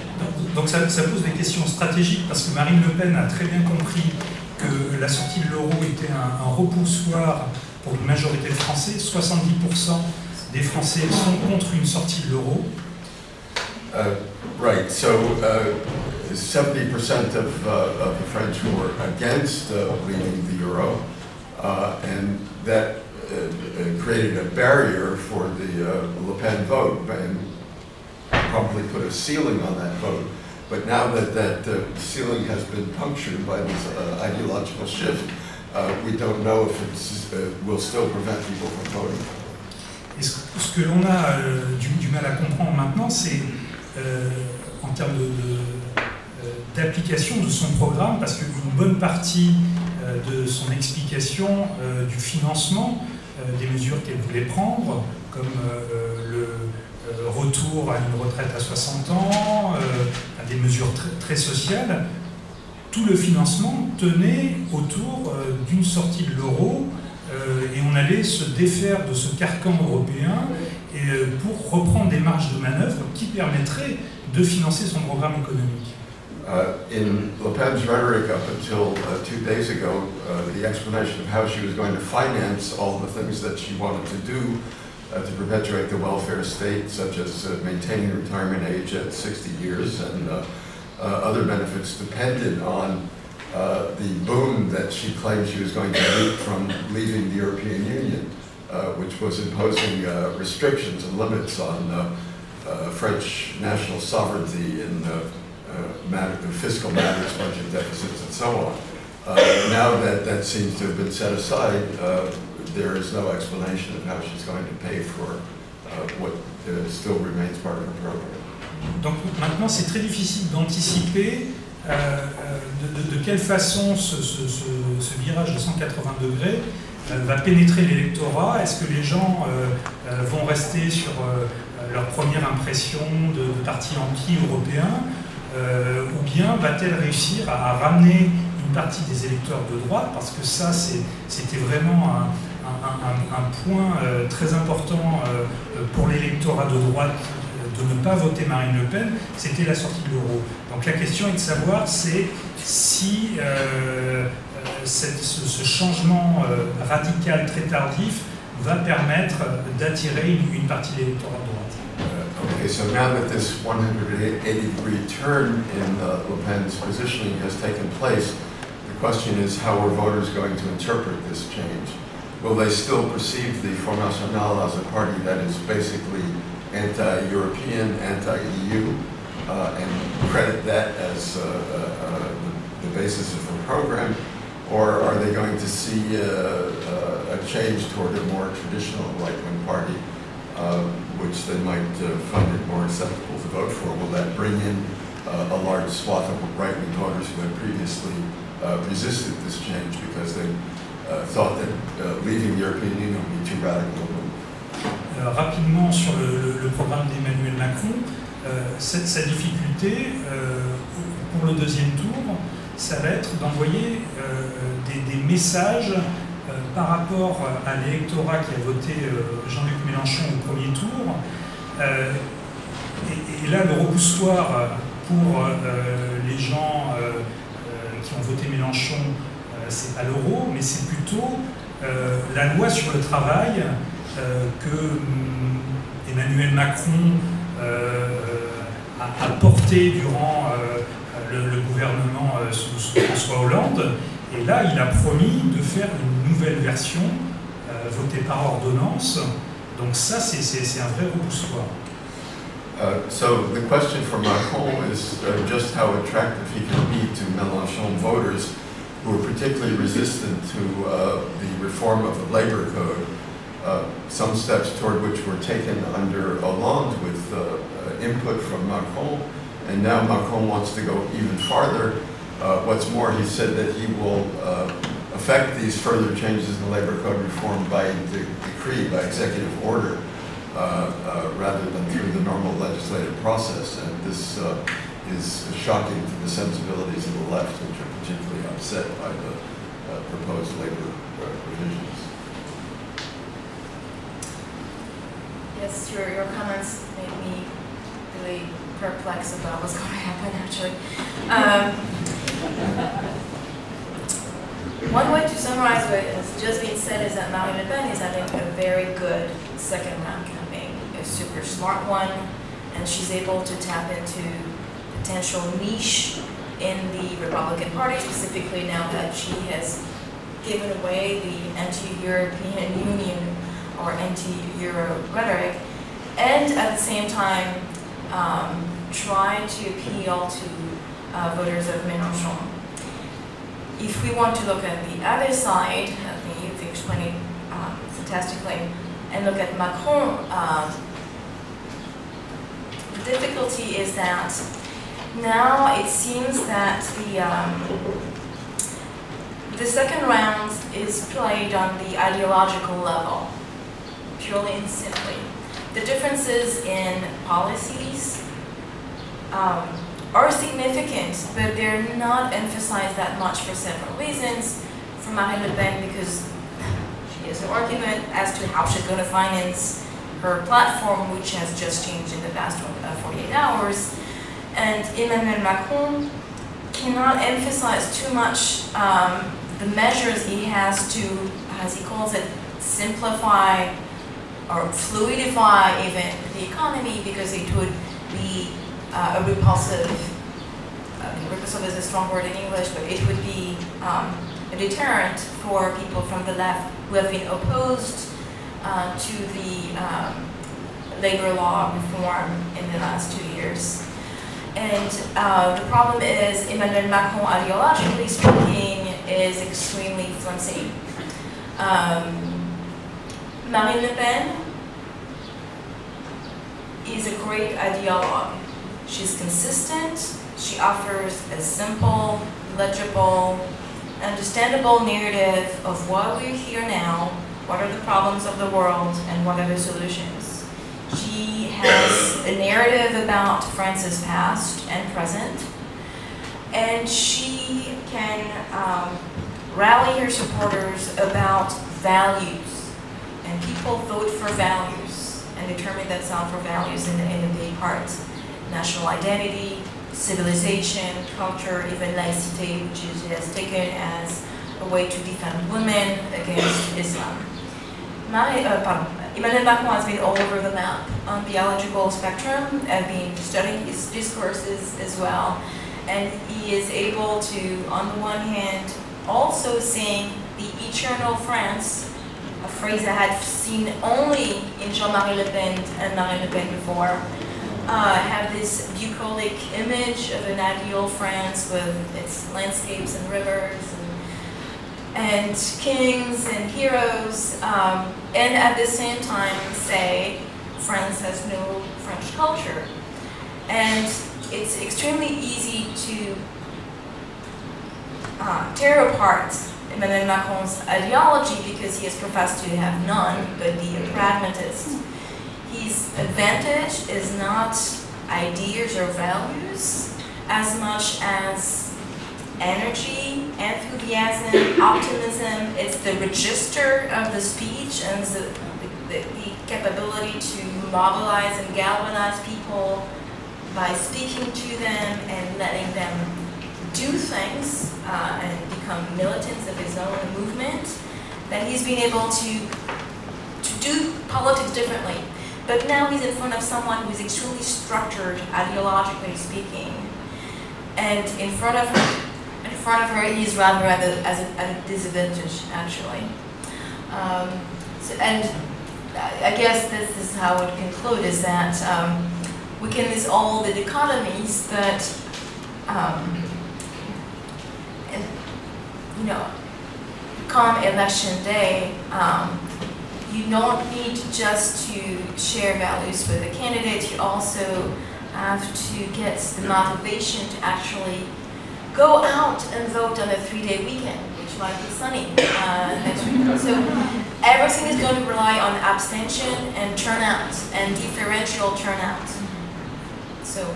Speaker 4: Donc ça, ça pose des questions stratégiques parce que Marine Le Pen a très bien compris que la sortie de l'euro était un, un, repoussoir pour une majorité de Français. 70% des Français sont contre une sortie de l'euro.
Speaker 5: Uh, right, so uh, 70% of, uh, of, the French were against uh, leaving the euro, uh, and that uh, created a barrier for the Le Pen vote and probably put a ceiling on that vote. But now that that uh, ceiling has been punctured by this uh, ideological shift, uh, we don't know if it uh, will still prevent people from voting.
Speaker 4: Et ce, que l'on a euh, du, du, mal à comprendre maintenant, c'est euh, en termes d'application de, de, de, son programme, parce qu'une bonne partie euh, de son explication du financement des mesures qu'elle voulait prendre, comme le retour à une retraite à 60 ans, des mesures très, sociales, tout le financement tenait autour euh, d'une sortie de l'euro euh, et on allait se défaire de ce carcan européen euh, pour reprendre des marges de manœuvre qui permettraient de financer son programme économique.
Speaker 5: Uh, In Le Pen's rhetoric up until uh, two days ago, uh, the explanation of how she was going to uh, to perpetuate the welfare state, such as uh, maintaining retirement age at 60 years and uh, uh, other benefits, depended on uh, the boom that she claimed she was going to reap from leaving the European Union, uh, which was imposing restrictions and limits on French national sovereignty in matter, fiscal matters, budget deficits, and so on. Now that that seems to have been set aside, there is no explanation of how she's going to pay for uh, what uh, still remains part of her program.
Speaker 4: Donc maintenant, c'est très difficile d'anticiper euh, euh, de, de- de quelle façon ce, ce- ce- ce virage de 180 degrés euh, va pénétrer l'électorat. Est-ce que les gens euh, euh, vont rester sur euh, leur première impression de, de parti anti-européen ou bien va-t-elle réussir à, à ramener une partie des électeurs de droite? Parce que ça, c'était vraiment un, un- un- point euh, très important euh, pour l'électorat de droite euh, de ne pas voter Marine Le Pen, c'était la sortie de l'euro. Donc la question est de savoir c'est si euh, euh, cette- ce, ce changement euh, radical très tardif va permettre d'attirer une, une partie de l'électorat de droite.
Speaker 5: Okay, so now that this 180-degree turn in uh, Le Pen's positioning has taken place, the question is how are voters going to interpret this change? Will they still perceive the Front National as a party that is basically anti-European, anti-EU, uh, and credit that as uh, uh, uh, the basis of her program? Or are they going to see uh, a change toward a more traditional right-wing party which they might find it more acceptable to vote for. Will that bring in a large swath of right-wing voters who had previously resisted this change because they thought that uh, leaving the European Union would be too radical a move?
Speaker 4: Euh, rapidement sur le, le- programme d'Emmanuel Macron, euh, cette, sa difficulté euh, pour le deuxième tour, ça va être d'envoyer des, des messages par rapport à l'électorat qui a voté Jean-Luc Mélenchon au premier tour. Et, là, le repoussoir pour les gens qui ont voté Mélenchon, c'est pas l'euro, mais c'est plutôt euh, la loi sur le travail euh, que hum, Emmanuel Macron euh, a, a porté durant euh, le, gouvernement euh, sous, François Hollande. Et là, il a promis de faire une nouvelle version euh, votée par ordonnance. Donc ça, c'est un vrai repoussoir.
Speaker 5: Uh, So the question for Macron is uh, just how attractive he can be to Mélenchon voters who are particularly resistant to uh, the reform of the labor code, uh, some steps toward which were taken under Hollande with uh, uh, input from Macron, and now Macron wants to go even farther. Uh, What's more, he said that he will uh, affect these further changes in the labor code reform by de- decree, by executive order, rather than through the normal legislative process. And this is shocking to the sensibilities of the left, which are upset by the uh, proposed labor provisions.
Speaker 3: Yes, your, your comments made me really perplexed about what's going to happen, actually. Um, one way to summarize what has just been said is that Marine Le Pen is having a very good second round campaign, a super smart one, and she's able to tap into potential niche in the Republican Party, specifically now that she has given away the anti-European Union or anti-Euro rhetoric, and at the same time um, try to appeal to uh, voters of Mélenchon. If we want to look at the other side, I think you've explained it um, fantastically, and look at Macron, um, the difficulty is that now it seems that the um, the second round is played on the ideological level purely and simply. The differences in policies um, are significant, but they're not emphasized that much for several reasons. For Marine Le Pen, because she has an argument as to how she's going to finance her platform, which has just changed in the past uh, 48 hours. And Emmanuel Macron, cannot emphasize too much um, the measures he has to, as he calls it, simplify or fluidify even the economy because it would be uh, a repulsive, uh, repulsive is a strong word in English, but it would be um, a deterrent for people from the left who have been opposed uh, to the um, labor law reform in the last two years. And uh, the problem is Emmanuel Macron, ideologically speaking, is extremely flimsy. Um, Marine Le Pen is a great ideologue. She's consistent. She offers a simple, legible, understandable narrative of why we're here now, what are the problems of the world, and what are the solutions. She has a narrative about France's past and present, and she can um, rally her supporters about values. And people vote for values and determine themselves for values in, the in a big part. National identity, civilization, culture, even laïcité, which is, is taken as a way to defend women against Islam. My, uh, pardon, Emmanuel Macron has been all over the map on the theological spectrum. I've been studying his discourses as well. And he is able to, on the one hand, also sing the eternal France, a phrase I had seen only in Jean-Marie Le Pen and Marine Le Pen before, uh, have this bucolic image of an ideal France with its landscapes and rivers and, kings and heroes, um, and at the same time say France has no French culture. And it's extremely easy to uh, tear apart Emmanuel Macron's ideology because he has professed to have none, but be a pragmatist. His advantage is not ideas or values as much as energy, enthusiasm, optimism. It's the register of the speech and the, the, the capability to mobilize and galvanize people by speaking to them and letting them do things uh, and become militants of his own movement, that he's been able to, to do politics differently. But now he's in front of someone who is extremely structured, ideologically speaking. And in front of front of her, he's rather at a, as a, at a disadvantage, actually. Um, so, and I guess this is how I would conclude, is that um, we can list all the dichotomies, but um, you know, come election day, um, you don't need just to share values with the candidate, you also have to get the motivation to actually go out and vote on a three-day weekend, which might be sunny uh, next week. So everything is going to rely on abstention and turnout and differential turnout. So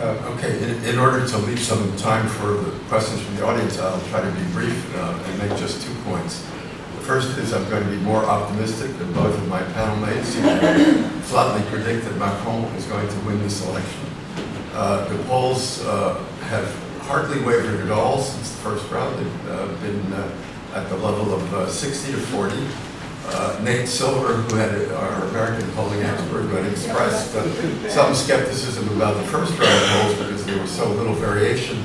Speaker 5: Uh, Okay, in, in order to leave some time for the questions from the audience, I'll try to be brief uh, and make just two points. The first is I'm going to be more optimistic than both of my panel mates who flatly predict that Macron is going to win this election. Uh, The polls uh, have hardly wavered at all since the first round. They've uh, been uh, at the level of uh, 60 to 40. Uh, Nate Silver, who had, our American polling expert, who had expressed uh, some skepticism about the first round polls because there was so little variation,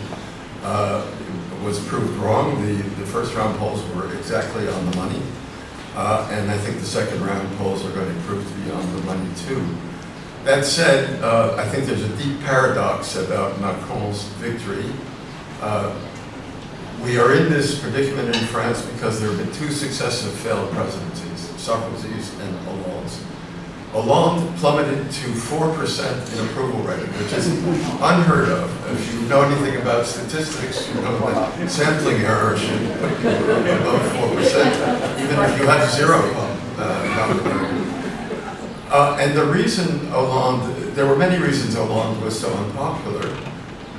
Speaker 5: uh, was proved wrong. The, the first round polls were exactly on the money. And I think the second round polls are going to prove to be on the money too. That said, uh, I think there's a deep paradox about Macron's victory. Uh, we are in this predicament in France because there have been two successive failed presidencies, Sarkozy's and Hollande's. Hollande plummeted to 4% in approval rating, which is unheard of. If you know anything about statistics, you know that sampling error should be above 4%, even if you have zero uh, uh, and the reason Hollande, there were many reasons Hollande was so unpopular,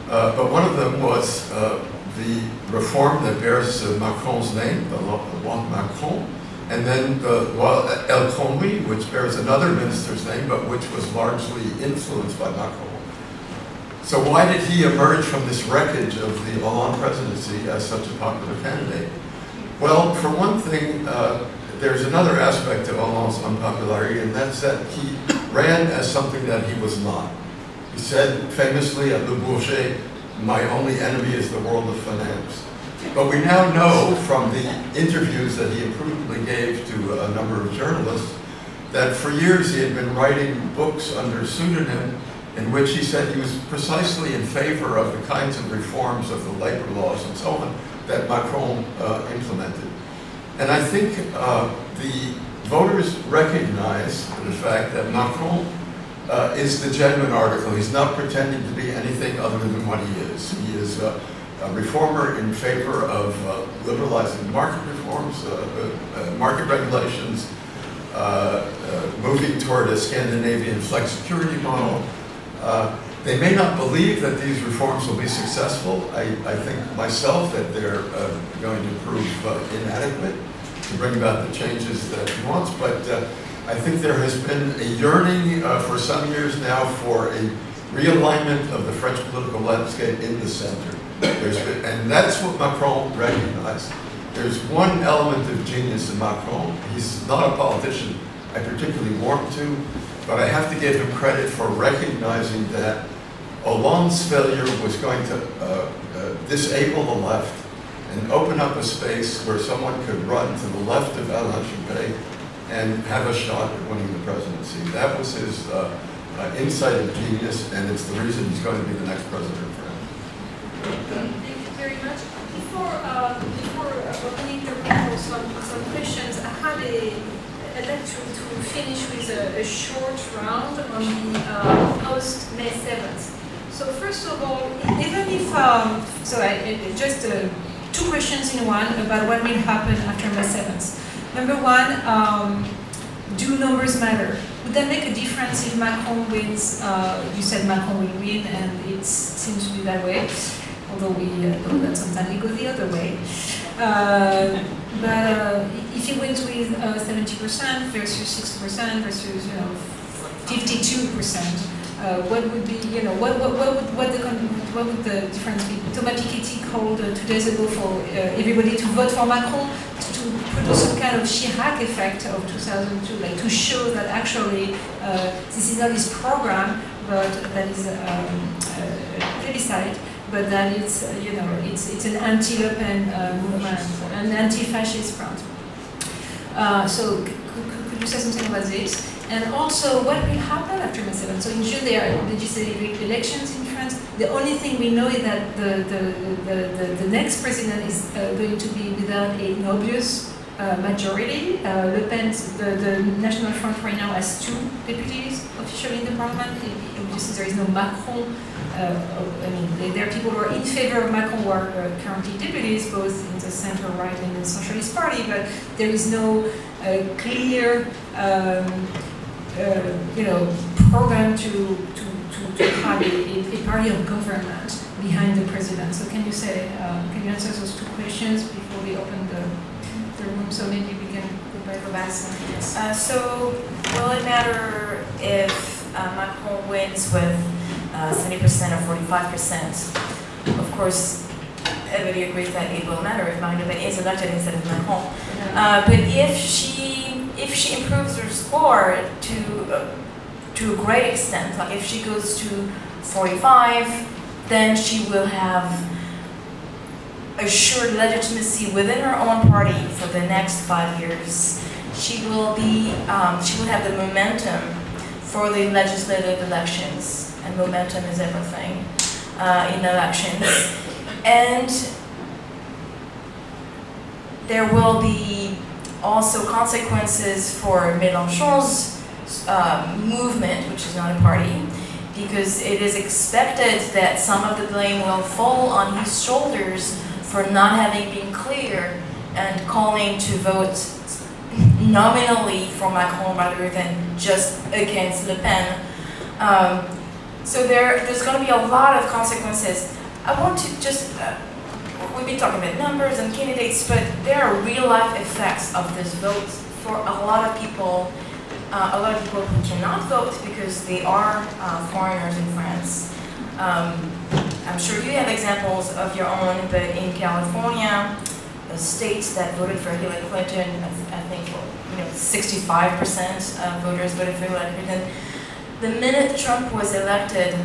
Speaker 5: uh, but one of them was uh, the reform that bears uh, Macron's name, the Loi Macron, and then the Loi El Khomri, which bears another minister's name, but which was largely influenced by Macron. So why did he emerge from this wreckage of the Hollande presidency as such a popular candidate? Well, for one thing, uh, there's another aspect of Hollande's unpopularity, and that's that he ran as something that he was not. He said famously at Le Bourget, my only enemy is the world of finance. But we now know from the interviews that he imprudently gave to a number of journalists that for years he had been writing books under pseudonym in which he said he was precisely in favor of the kinds of reforms of the labor laws and so on that Macron uh, implemented. And I think uh, the voters recognize the fact that Macron uh, is the genuine article. He's not pretending to be anything other than what he is. He is uh, a reformer in favor of uh, liberalizing market reforms, uh, uh, market regulations, uh, uh, moving toward a Scandinavian flexicurity model. Uh, they may not believe that these reforms will be successful. I, I think myself that they're uh, going to prove uh, inadequate to bring about the changes that he wants, but uh, I think there has been a yearning uh, for some years now for a realignment of the French political landscape in the center. Been, and that's what Macron recognized. There's one element of genius in Macron. He's not a politician I particularly warm to, but I have to give him credit for recognizing that Hollande's failure was going to uh, uh, disable the left and open up a space where someone could run to the left of Alain Juppé and have a shot at winning the presidency. That was his uh, uh, insight and genius, and it's the reason he's going to be the next president of France.
Speaker 2: Thank you very much. Before, uh, before uh, opening the room for some, some questions, I had a, I'd like to, to finish with a, a short round on the uh, post May 7th. So first of all, even if, um, so I- just uh, two questions in one about what will happen after May 7th. Number one, um, do numbers matter? Would that make a difference if Macron wins? Uh, you said Macron will win, and it seems to be that way although we uh, know that sometimes we go the other way. Uh, but uh, if he wins with uh, 70% versus 60% versus you know 52%, uh, what would be you know what what, what would what the what would the difference be? Thomas Piketty called uh, two days ago for uh, everybody to vote for Macron to, to produce some kind of Chirac effect of 2002, like to show that actually uh, this is not his program, but that is um, plebiscite but that it's, you know, it's, it's an anti-Le Pen uh, movement, an anti-fascist front. Uh, so c- c- could you say something about this? And also, what will happen after May 7th? So in June, there are legislative elections in France. The only thing we know is that the, the, the, the, next president is uh, going to be without an obvious uh, majority. Uh, Le Pen, the, the National Front right now has two deputies officially in the parliament. Obviously, there is no Macron I mean, there- are people who are in favor of Macron who are currently deputies, both in the center right and the Socialist Party, but there is no clear, um, uh, you know, program to, to, to, to have a, a- party of government behind the president. So can you say, uh, can you answer those two questions before we open the, the room? So maybe we can go back to. Yes.
Speaker 3: Uh, so, will it matter if uh, Macron wins with uh, 70% or 45%? Of course, everybody agrees that it will matter if Marine Le Pen is elected instead of Macron. Uh, but if she if she improves her score to uh, to a great extent, like if she goes to 45, then she will have assured legitimacy within her own party for the next five years. She will be um, she will have the momentum for the legislative elections, and momentum is everything uh, in elections. And there will be also consequences for Mélenchon's uh, movement, which is not a party, because it is expected that some of the blame will fall on his shoulders for not having been clear and calling to vote nominally for Macron rather than just against Le Pen. Um, so there, there's going to be a lot of consequences. I want to just, uh, we've been talking about numbers and candidates, but there are real life effects of this vote for a lot of people. Uh, a lot of people who cannot vote because they are uh, foreigners in France. Um, I'm sure you have examples of your own, but in California, the states that voted for Hillary Clinton, I think, you know, 65% of voters voted for Hillary Clinton. The minute Trump was elected,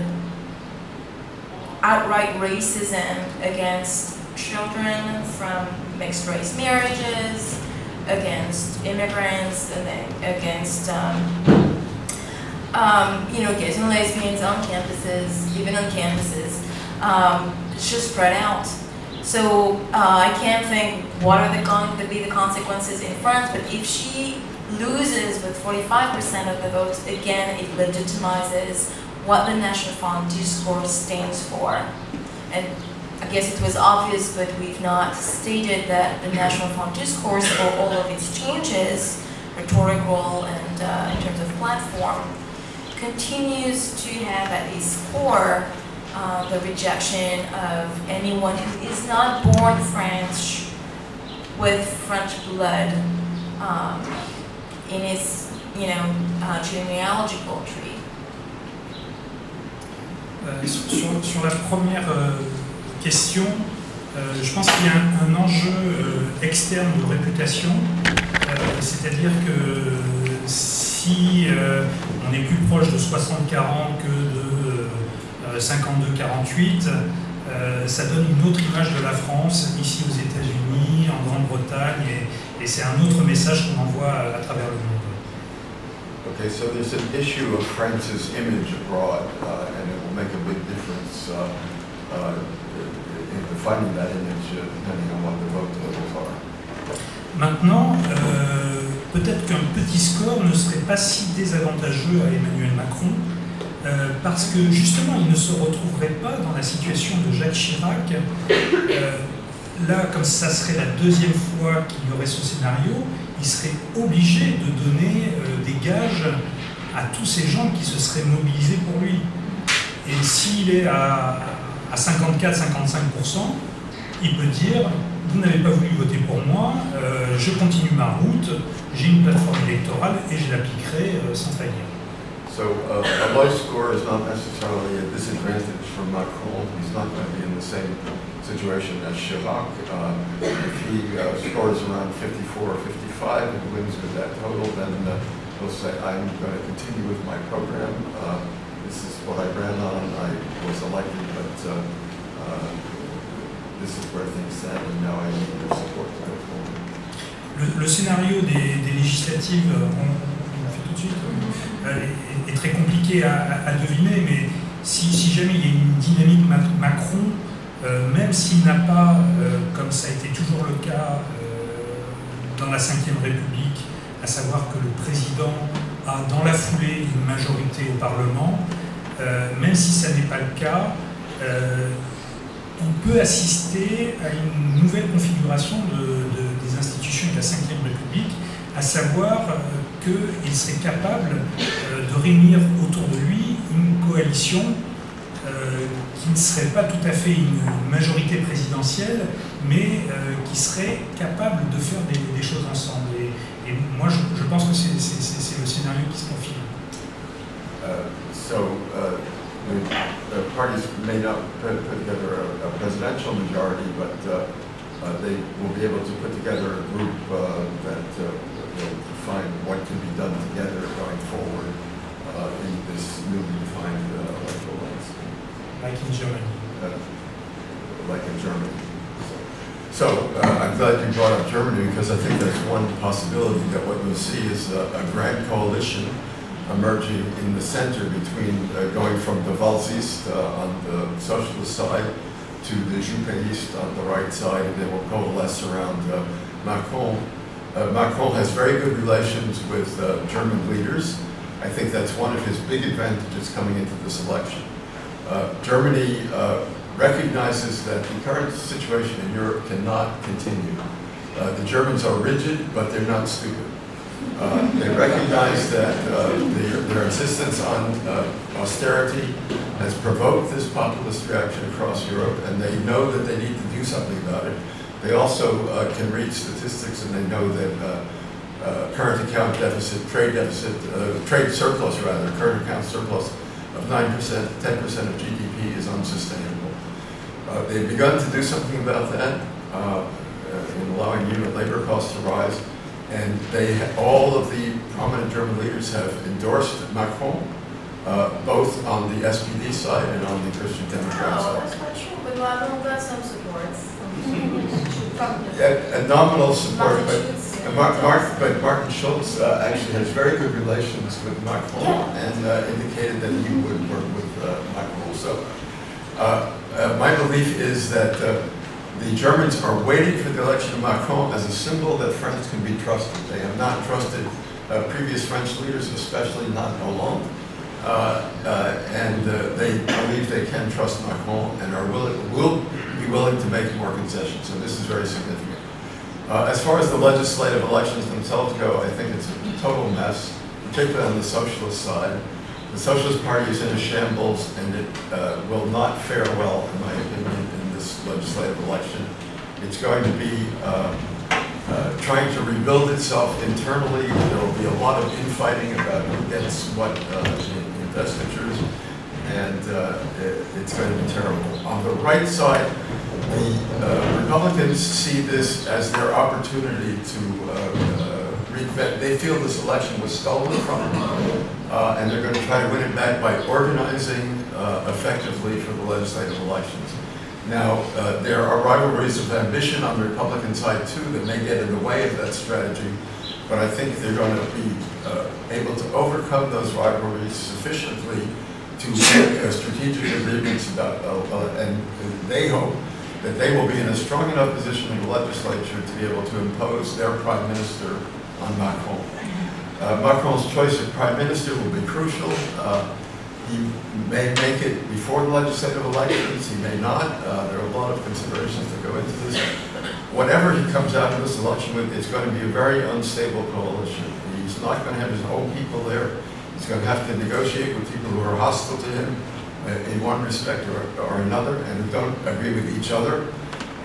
Speaker 3: outright racism against children from mixed race marriages, against immigrants, and then against, um, um, you know, gays and lesbians on campuses, even on campuses, um, it's just spread out. So uh, I can't think what are the going to be the consequences in France, but if she loses with 45% of the votes, again, it legitimizes what the National Front discourse stands for. And I guess it was obvious, but we've not stated that the National Front discourse, for all of its changes, rhetorical and uh, in terms of platform, continues to have at its core uh, the rejection of anyone who is not born French with French blood um, in its, you know, uh, genealogical tree.
Speaker 4: Euh, sur, sur la première euh, question, euh, je pense qu'il y a un, un enjeu euh, externe de réputation, Euh, c'est-à-dire que si euh, on est plus proche de 60-40 que de euh, 52-48, euh, ça donne une autre image de la France ici aux États-Unis, en Grande-Bretagne, et, et c'est un autre message qu'on envoie à, à travers le monde.
Speaker 5: Okay, so there's an issue of France's image abroad, uh, and it will make a big difference uh, uh, uh, are.
Speaker 4: Maintenant, euh, peut-être qu'un petit score ne serait pas si désavantageux à Emmanuel Macron, euh, parce que justement, il ne se retrouverait pas dans la situation de Jacques Chirac. Euh, là, comme ça serait la deuxième fois qu'il y aurait ce scénario, il serait obligé de donner euh, des gages à tous ces gens qui se seraient mobilisés pour lui. Et s'il est à, à 54-55%, il peut dire vous n'avez pas voulu voter pour moi, euh, je continue ma route, j'ai une plateforme électorale et je l'appliquerai euh, sans faillir.
Speaker 5: So uh, a low score is not necessarily a disadvantage for Macron. He's not going to be in the same situation as Chirac. Uh, if he uh, scores around 54 or 55 and wins with that total, then uh, he'll say, I'm going to continue with my program. This is what I ran on. I was elected, but this is where things stand, and now I need your support to go forward.
Speaker 4: Le, scénario des, législatives, est, très compliqué à, deviner, mais si, jamais il y a une dynamique Mac- Macron, euh, même s'il n'a pas, euh, comme ça a été toujours le cas euh, dans la Ve République, à savoir que le président a dans la foulée une majorité au Parlement, euh, même si ça n'est pas le cas, euh, on peut assister à une nouvelle configuration de- de- des institutions de la Ve République, à savoir euh, qu'il serait capable de réunir autour de lui une coalition qui ne serait pas tout à fait une majorité présidentielle, mais qui serait capable de faire des, choses ensemble. Et, moi, je, pense que c'est le scénario qui se confirme.
Speaker 5: So, uh, the the parties may not put put together a a presidential majority, but uh, uh, they will be able to put together a group uh, that uh, will define what can be done together going forward uh, in this newly defined uh, electoral landscape,
Speaker 4: Like in Germany.
Speaker 5: uh, like in Germany. So, uh, I'm glad you brought up Germany, because I think that's one possibility that what you'll see is a a grand coalition emerging in the center between uh, going from the Vallsiste uh, on the socialist side to the Juppéiste on the right side, and they will coalesce around uh, Macron. Uh, Macron has very good relations with uh, German leaders. I think that's one of his big advantages coming into this election. Uh, Germany recognizes that the current situation in Europe cannot continue. The Germans are rigid, but they're not stupid. Uh, They recognize that uh, their their insistence on uh, austerity has provoked this populist reaction across Europe, and they know that they need to do something about it. They also uh, can read statistics, and they know that uh, current account deficit, trade deficit, trade surplus rather, current account surplus of 9%, 10% of GDP is unsustainable. They've begun to do something about that in allowing unit labor costs to rise. And they, all of the prominent German leaders have endorsed Macron, uh, both on the SPD side and on the Christian Democrat
Speaker 3: No,
Speaker 5: side.
Speaker 3: that's not true, but Macron got some support.
Speaker 5: A a nominal support, but
Speaker 3: Martin Schulz, yeah.
Speaker 5: Mark, Mark, but Martin Schulz uh, actually has very good relations with Macron
Speaker 3: Yeah.
Speaker 5: and uh, indicated that he would work with uh, Macron. So uh, uh, my belief is that uh, the Germans are waiting for the election of Macron as a symbol that France can be trusted. They have not trusted uh, previous French leaders, especially not Hollande. Uh, uh, and uh, they believe they can trust Macron and are willing, will be willing to make more concessions. So this is very significant. Uh, As far as the legislative elections themselves go, I think it's a total mess, particularly on the socialist side. The Socialist Party is in a shambles, and it uh, will not fare well, in my opinion, in this legislative election. It's going to be uh, uh, trying to rebuild itself internally. There will be a lot of infighting about who gets what uh, in investitures, and uh, it- it's going to be terrible. On the right side, the uh, Republicans see this as their opportunity to reinvent. They feel this election was stolen from them, uh, and they're going to try to win it back by organizing uh, effectively for the legislative elections. Now, uh, there are rivalries of ambition on the Republican side too that may get in the way of that strategy, but I think they're going to be uh, able to overcome those rivalries sufficiently to make uh, strategic agreements about, uh, uh, and they hope that they will be in a strong enough position in the legislature to be able to impose their prime minister on Macron. Uh, Macron's choice of prime minister will be crucial. Uh, he may make it before the legislative elections, he may not. Uh, there are a lot of considerations that go into this. Whatever he comes out of this election with, it's going to be a very unstable coalition. He's not going to have his own people there. He's going to have to negotiate with people who are hostile to him uh, in one respect or, or another and who don't agree with each other.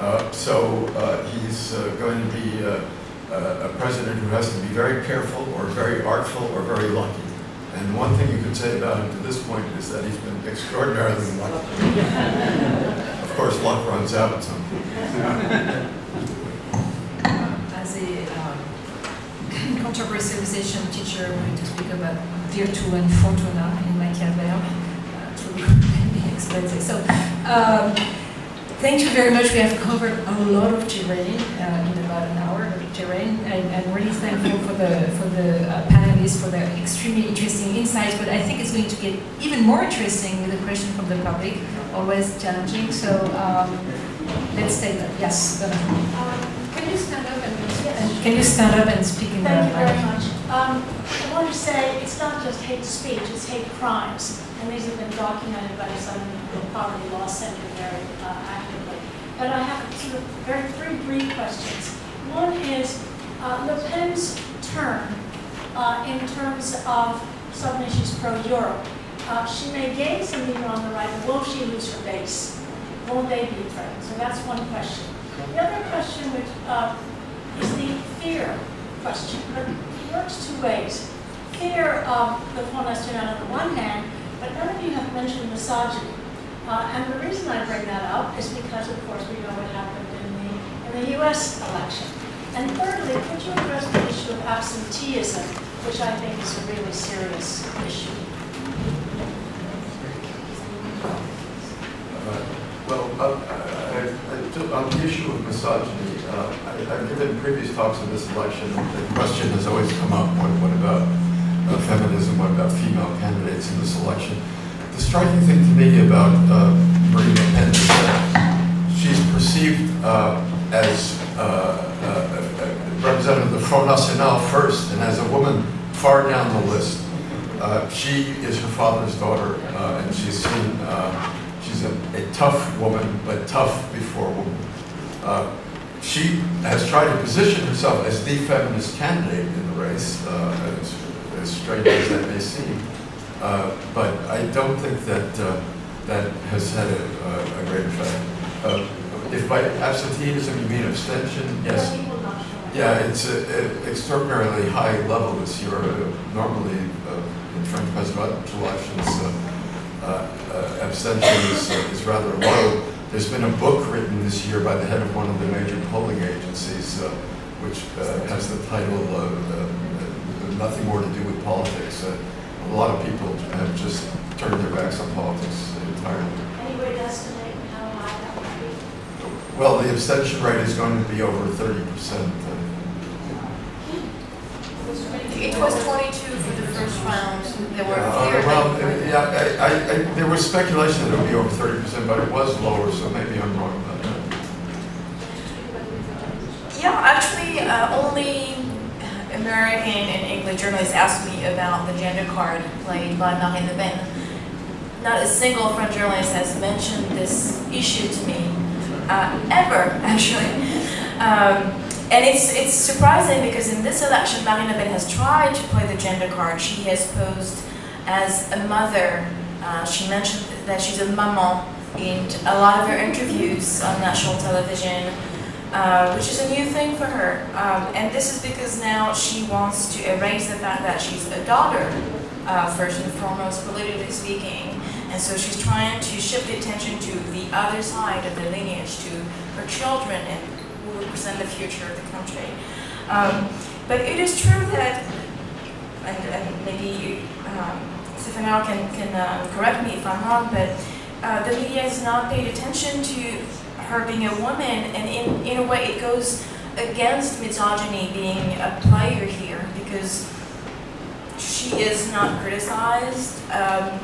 Speaker 5: Uh, so uh, he's uh, going to be uh, a president who has to be very careful or very artful or very lucky. And one thing you could say about him to this point is that he's been extraordinarily lucky. [LAUGHS] of course, luck runs out at some point.
Speaker 2: As a um, contemporary civilization teacher, I'm going to speak about Virtu and Fortuna in Machiavelli uh, to [LAUGHS] maybe explain this. So, um, thank you very much. We have covered a lot of terrain uh, in about an hour and I'm really thankful for the for the uh, panelists for their extremely interesting insights. But I think it's going to get even more interesting with a question from the public, always challenging. So. Um, Let's take that. Yes.
Speaker 6: Um, Can you stand up and,
Speaker 2: And Can you stand up and speak in the
Speaker 6: Thank you very much. Um, I want to say it's not just hate speech, it's hate crimes. And these have been documented by Southern Poverty Law Center very uh, actively. But I have sort of very three brief questions. One is uh, Le Pen's turn uh, in terms of issues pro-Europe. Uh, She may gain some lead on the right, but will she lose her base? Won't they be threatened? So that's one question. The other question, which uh, is the fear question, it works two ways. Fear of the Front National on the one hand, but none of you have mentioned misogyny. Uh, and the reason I bring that up is because, of course, we know what happened in the, in the US election. And thirdly, could you address the issue of absenteeism, which I think is a really serious issue?
Speaker 5: Uh, Well, uh, I- I- to- on the issue of misogyny, uh, I- I've given previous talks in this election, and the question has always come up, what what about uh, feminism, what about female candidates in this election? The striking thing to me about uh, Marine Le is that she's perceived uh, as uh, uh, a representative of the Front National first, and as a woman far down the list. Uh, She is her father's daughter, uh, and she's seen, uh, she's a a tough woman, but tough before woman. Uh, She has tried to position herself as the feminist candidate in the race, uh, as as strange as that may seem. Uh, But I don't think that uh, that has had a a- a great effect. Uh, If by absenteeism you mean abstention, yes,
Speaker 6: People not showing.
Speaker 5: yeah, it's a- a extraordinarily high level this year. Uh, Normally, uh, in French presidential elections, uh, abstention is, uh, is rather low. There's been a book written this year by the head of one of the major polling agencies, uh, which uh, has the title of uh, uh, Nothing More to Do with Politics. Uh, a lot of people have just turned their backs on politics entirely.
Speaker 6: Any way to estimate how high that would be?
Speaker 5: Well, the abstention rate is going to be over 30 percent. uh,
Speaker 3: It was 22 for the first round. There were fewer
Speaker 5: Well,
Speaker 3: than-
Speaker 5: yeah, I, I, I, there was speculation that it would be over thirty percent, but it was lower, so maybe I'm wrong about that.
Speaker 3: Yeah, actually, uh, only American and English journalists asked me about the gender card played by Marine Le Pen. Not a single French journalist has mentioned this issue to me, uh, ever, [LAUGHS] actually. Um, and it's, it's surprising because in this election, Marine Le Pen has tried to play the gender card. She has posed as a mother. Uh, she mentioned that she's a maman in a lot of her interviews on national television uh, which is a new thing for her. Um, and this is because now she wants to erase the fact that she's a daughter, uh, first and foremost, politically speaking. And so she's trying to shift the attention to the other side of the lineage, to her children and who represent the future of the country. Um, but it is true that, and, and maybe um, Stéphane can, can uh, correct me if I'm wrong, but uh, the media has not paid attention to her being a woman, and in, in a way it goes against misogyny being a player here because she is not criticized um,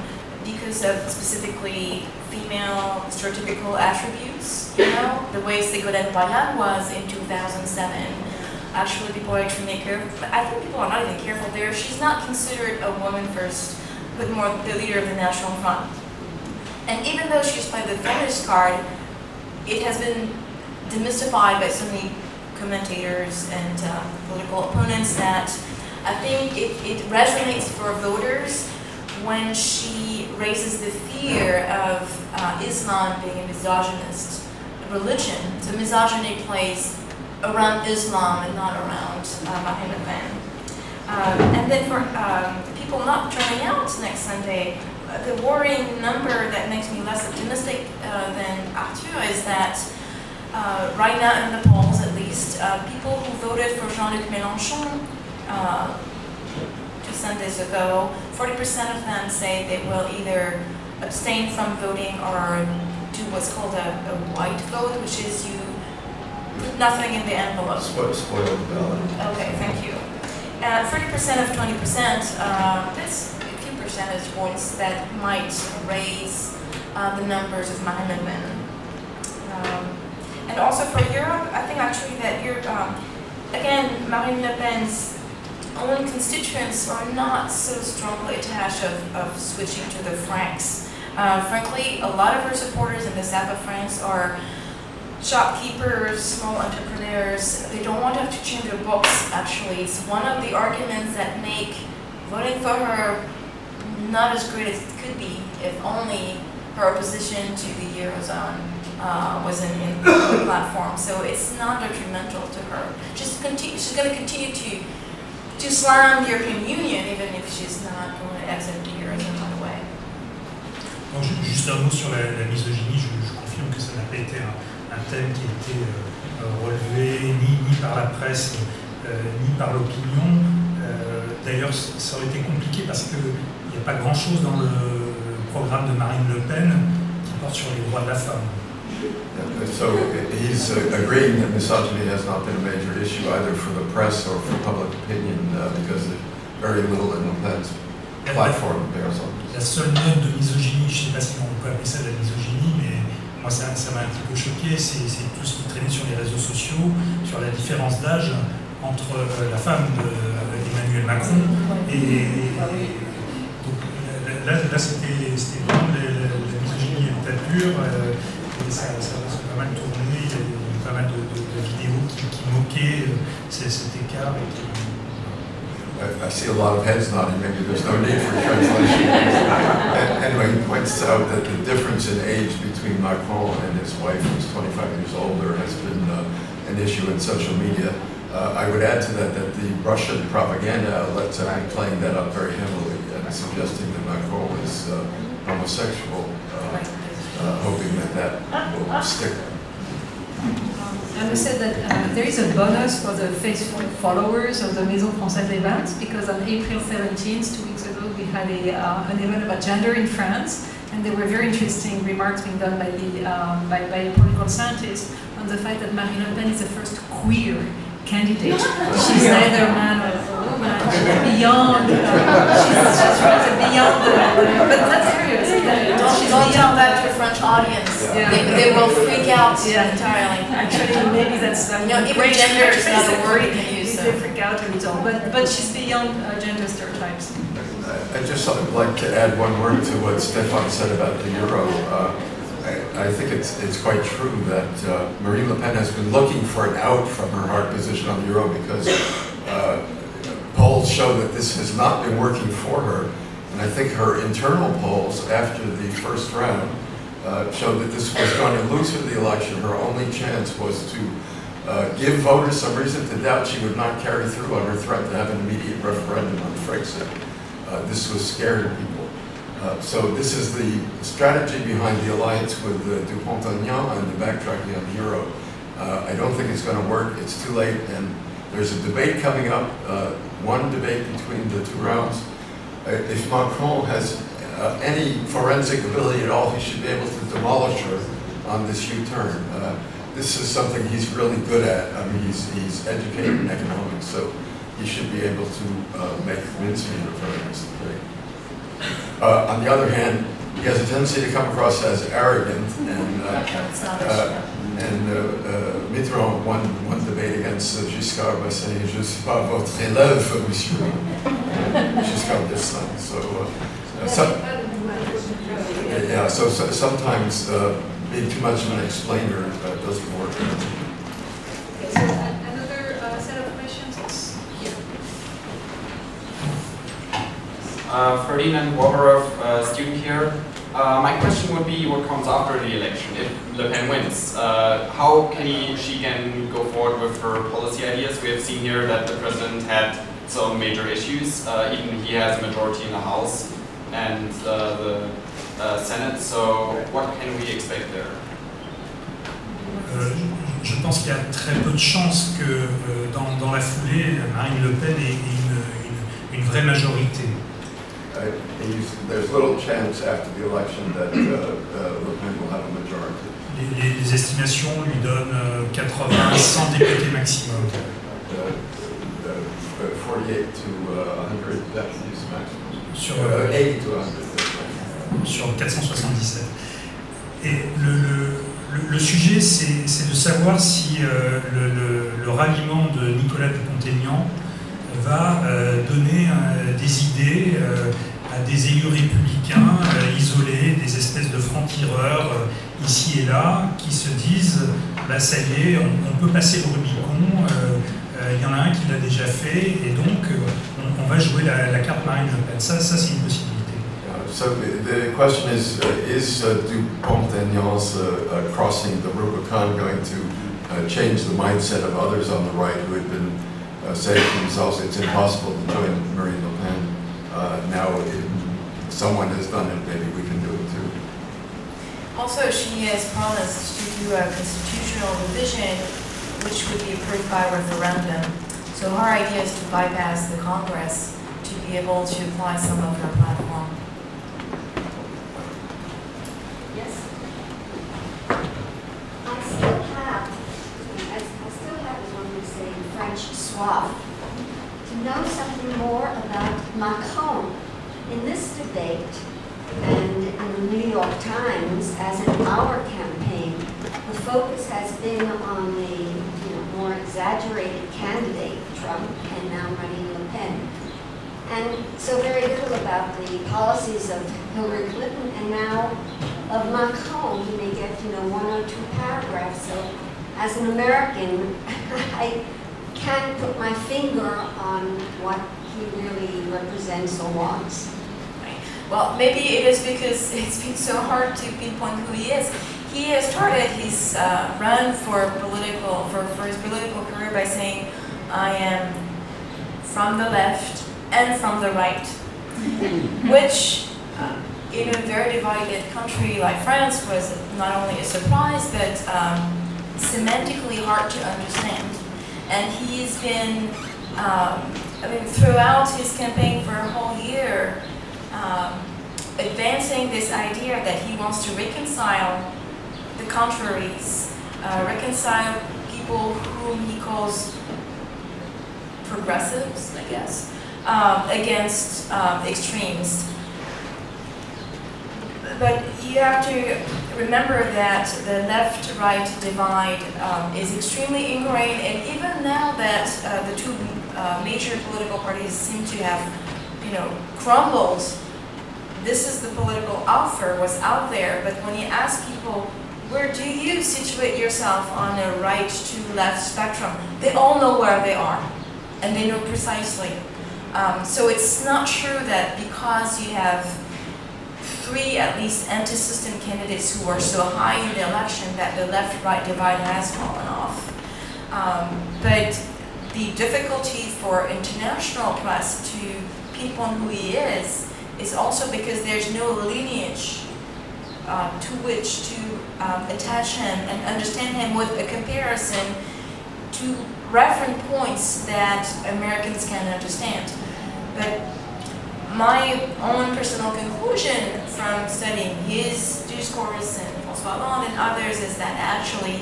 Speaker 3: because of specifically female stereotypical attributes, you know, the way Ségolène Royal was in 2007. Actually, people are extremely careful. I think people are not even careful there. She's not considered a woman first, but more the leader of the National Front. And even though she's played the feminist card, it has been demystified by so many commentators and uh, political opponents that I think it, it resonates for voters when she raises the fear of uh, Islam being a misogynist religion. So misogyny plays around Islam and not around uh, Le Um, and then for um, people not turning out next Sunday, uh, the worrying number that makes me less optimistic uh, than Arthur is that uh, right now in the polls, at least, uh, people who voted for Jean-Luc Mélenchon uh, Sundays ago, 40% of them say they will either abstain from voting or do what's called a, a white vote, which is you put nothing in the envelope.
Speaker 5: Spoil- Spoiled ballot.
Speaker 3: Okay, thank you. Uh, 30% of 20%, uh, that's a few percentage points that might raise uh, the numbers of Marine Le Pen. Um, and also for Europe, I think actually that Europe, um, again, Marine Le Pen's own constituents are not so strongly attached of, of switching to the francs. Uh, frankly, a lot of her supporters in the south of France are shopkeepers, small entrepreneurs, they don't want to have to change their books, actually. It's one of the arguments that make voting for her not as great as it could be if only her opposition to the Eurozone uh, was in, in the platform. So it's not detrimental to her. She's going to continue to, to slam the European Union even if she's not going to exit the Eurozone by the way.
Speaker 4: Donc, ju- juste un mot sur la, la misogynie, je, je confirme que ça n'a pas été un, un thème qui a été euh, euh, relevé ni, ni par la presse euh, ni par l'opinion. Euh, D'ailleurs, ça aurait été compliqué parce qu'il n'y a pas grand-chose dans le programme de Marine Le Pen qui porte sur les droits de la femme.
Speaker 5: Uh, So he's agreeing that misogyny has not been a major issue either for the press or for public opinion Pen's
Speaker 4: La, seule note de misogynie, je ne sais pas si on peut appeler ça de la misogynie, mais moi ça m'a un petit peu choqué, c'est tout ce qui traînait sur les réseaux sociaux, sur la différence d'âge entre euh, la femme d'Emmanuel Macron et, là, c'était vraiment la, la, misogynie à l'état pur, euh, et ça, ça, ça a pas mal tourné, il y a pas mal de, vidéos qui, moquaient euh, cet écart. et qui-
Speaker 5: I I see a lot of heads nodding, maybe there's no need for translation. Anyway, he points out that the difference in age between Macron and his wife, who's 25 years older, has been uh, an issue in social media. Uh, I would add to that that the Russian propaganda outlets have been playing that up very heavily and suggesting that Macron is uh, homosexual, uh, uh, hoping that that will stick.
Speaker 2: I must say that uh, there is a bonus for the Facebook followers of the Maison Française des event because on April 17th, two weeks ago, we had a, uh, an event about gender in France, and there were very interesting remarks being done by the um, by, by political scientist on the fact that Marine Le Pen is the first queer candidate. [LAUGHS] She's neither a man or a woman. She's beyond. Uh, she's, she's beyond the. But that's serious.
Speaker 3: Don't,
Speaker 2: She's
Speaker 3: tell that to a French audience.
Speaker 2: Yeah.
Speaker 3: They, they will freak out
Speaker 2: Yeah.
Speaker 3: entirely.
Speaker 2: Actually, maybe that's that
Speaker 3: You know, even gender is not a word you
Speaker 2: They-
Speaker 3: can use,
Speaker 2: They freak out a little, but but she's beyond uh, gender stereotypes.
Speaker 5: I- I'd just like to add one word to what Stéphane said about the euro. Uh, I I think it's, it's quite true that uh, Marine Le Pen has been looking for an out from her hard position on the euro because uh, polls show that this has not been working for her. And I think her internal polls after the first round uh, showed that this was going to lose her the election. Her only chance was to uh, give voters some reason to doubt she would not carry through on her threat to have an immediate referendum on Frexit. Uh, This was scaring people. Uh, So this is the strategy behind the alliance with uh, Dupont-Aignan and the backtracking on the euro. Uh, I don't think it's going to work. It's too late, and there's a debate coming up, uh, one debate between the two rounds. Uh, If Macron has uh, any forensic ability at all, he should be able to demolish her on this U-turn. Uh, This is something he's really good at. I mean, he's, he's educated in economics, so he should be able to uh, make mincemeat of her in this. Uh, On the other hand, he has a tendency to come across as arrogant, and,
Speaker 3: It's not a
Speaker 5: and uh, uh, Mitterrand won one debate against uh, Giscard by saying, je suis pas votre élève, monsieur. Giscard d'Estaing, so, uh, uh, yeah, so, so sometimes uh, being too much of an explainer uh, doesn't work.
Speaker 2: Okay, so another uh, set of questions is here.
Speaker 7: Uh, Ferdinand Woberov, uh, student here. Uh, my question would be what comes after the election if Le Pen wins? Uh, how can he, she can go forward with her policy ideas? We have seen here that the president had some major issues. Uh, even he has a majority in the House and uh, the uh, Senate. So what can we expect there?
Speaker 4: Euh, je pense qu'il y a très peu de chances que euh, dans, dans la foulée, Marine Le Pen ait une, une- une vraie majorité.
Speaker 5: There's little chance after the election that uh, uh, Le Pen will have a majority.
Speaker 4: Les, estimations lui donnent euh, 80 100 députés maximum.
Speaker 5: 48 to 100 deputies maximum.
Speaker 4: Sur,
Speaker 5: Uh,
Speaker 4: euh,
Speaker 5: 80 to 100 deputies.
Speaker 4: sur 477. Et le, le- le- le sujet, c'est de savoir si euh, le, le- le ralliement de Nicolas Dupont-Aignan va euh, donner euh, des idées euh, à des élus républicains isolés, des espèces de francs-tireurs ici et là, qui se disent bah, ça y est, on, on peut passer le Rubicon, il y en a un qui l'a déjà fait, et donc on, on va jouer la, la carte Marine Le Pen. Ça, ça c'est une possibilité.
Speaker 5: So the question is, uh, is uh, Dupont-Aignan's uh, uh, crossing the Rubicon going to uh, change the mindset of others on the right who had been uh, saying to themselves, it's impossible to join Marine Le Pen. Uh, Now, if someone has done it, maybe we can do it too.
Speaker 3: Also, she has promised to do a constitutional revision, which would be approved by referendum. So her idea is to bypass the Congress to be able to apply some of her platform.
Speaker 8: Yes. I still have, I I still have, as one would say in Soif, to know something more about Macron. In this debate, and in the New York Times, as in our campaign, the focus has been on the, you know, more exaggerated candidate, Trump, and now Marine Le Pen. And so very little about the policies of Hillary Clinton and now of Macron. You may get, you know, one or two paragraphs. So as an American, [LAUGHS] I can't put my finger on what he really represents or wants.
Speaker 3: Well, maybe it is because [LAUGHS] it's been so hard to pinpoint who he is. He has started his uh, run for political for, for his political career by saying, "I am from the left and from the right," [LAUGHS] which uh, in a very divided country like France was not only a surprise, but um, semantically hard to understand. And he's been, um, I mean, throughout his campaign for a whole year, um, advancing this idea that he wants to reconcile the contraries, uh, reconcile people whom he calls progressives, I guess, um, against um, extremes. But you have to remember that the left-right divide um, is extremely ingrained, and even now that uh, the two uh, major political parties seem to have, you know, crumbled, this is the political offer was out there. But when you ask people, where do you situate yourself on a right to left spectrum, they all know where they are, and they know precisely. Um, so it's not true that because you have three at least anti-system candidates who are so high in the election that the left-right divide has fallen off. Um, but the difficulty for international press to pinpoint who he is is also because there's no lineage uh, to which to um, attach him and understand him with a comparison to reference points that Americans can understand. But my own personal conclusion from studying his discourse and François Hollande and others is that actually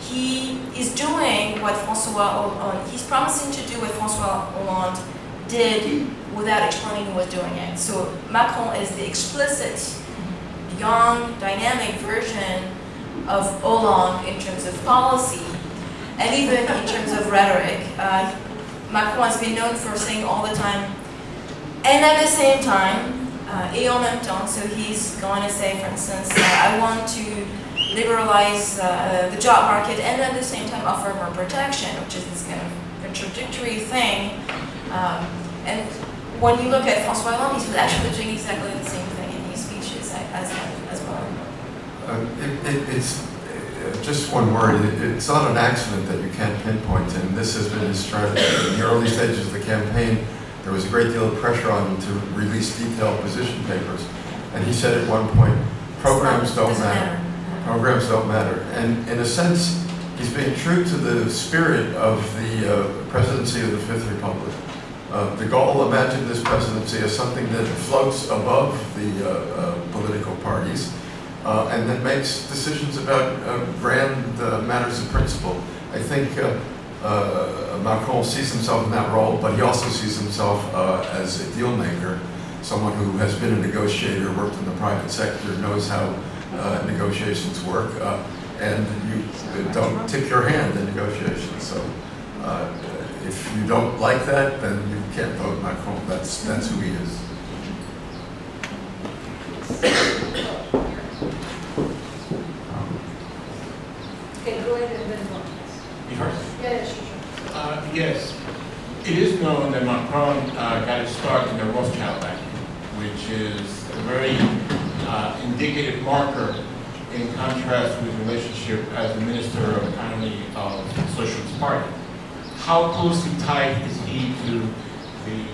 Speaker 3: he is doing what François Hollande, he's promising to do what François Hollande did without explaining who was doing it. So Macron is the explicit, young, dynamic version of Hollande in terms of policy and even in terms of rhetoric. Uh, Macron has been known for saying all the time, and at the same time, uh, et en même temps, so he's going to say, for instance, uh, I want to liberalize uh, the job market and at the same time offer more protection, which is this kind of contradictory thing. Um, and when you look at François Hollande, he's actually doing exactly the same thing in his speeches as, as well.
Speaker 5: Uh, it, it, it's uh, just one word. It, it's not an accident that you can't pinpoint him. This has been his strategy. In the early stages of the campaign, there was a great deal of pressure on him to release detailed position papers. And he said at one point, programs don't matter. Programs don't matter. And in a sense, he's being true to the spirit of the uh, presidency of the Fifth Republic. Uh, de Gaulle imagined this presidency as something that floats above the uh, uh, political parties uh, and that makes decisions about uh, grand uh, matters of principle. I think uh, Macron sees himself in that role, but he also sees himself uh, as a deal maker, someone who has been a negotiator, worked in the private sector, knows how uh, negotiations work, uh, and you don't tip your hand in negotiations. So uh, if you don't like that, then you can't vote Macron. That's, that's who he is.
Speaker 6: Okay, go ahead and then vote.
Speaker 9: You first?
Speaker 6: Yeah, yeah, sure, sure.
Speaker 9: Uh, Yes. It is known that Macron uh, got his start in the Rothschild Bank, which is a very uh, indicative marker in contrast with his relationship as the Minister of Economy of the Socialist Party. How closely tied is he to the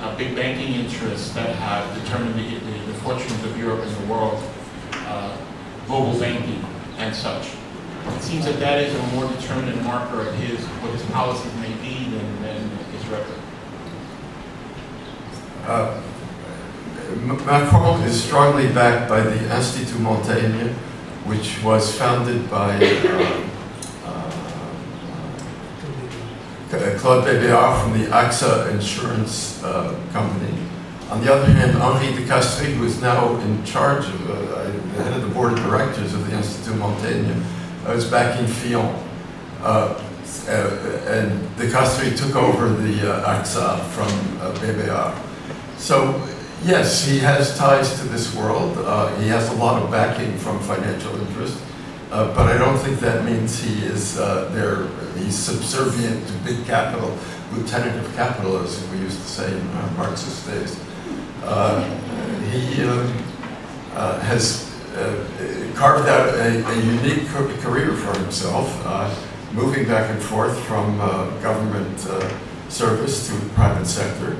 Speaker 9: uh, big banking interests that have determined the, the, the fortunes of Europe and the world, uh, global banking and such? It seems that that is a more determinant marker of his, what his policies may be than, than his record.
Speaker 5: Uh, Macron is strongly backed by the Institut Montaigne, which was founded by uh, uh, uh, Claude Bébéar from the AXA insurance uh, company. On the other hand, Henri de Castries, who is now in charge of, uh, the head of the board of directors of the Institut Montaigne, uh, is backing Fillon. Uh, uh, and de Castries took over the uh, AXA from uh, Bébéar. So, yes, he has ties to this world. Uh, he has a lot of backing from financial interest. Uh, but I don't think that means he is uh, there, he's subservient to big capital, lieutenant of capital, as we used to say in uh, Marxist days. Uh, he um, uh, has uh, carved out a, a unique career for himself, uh, moving back and forth from uh, government uh, service to private sector.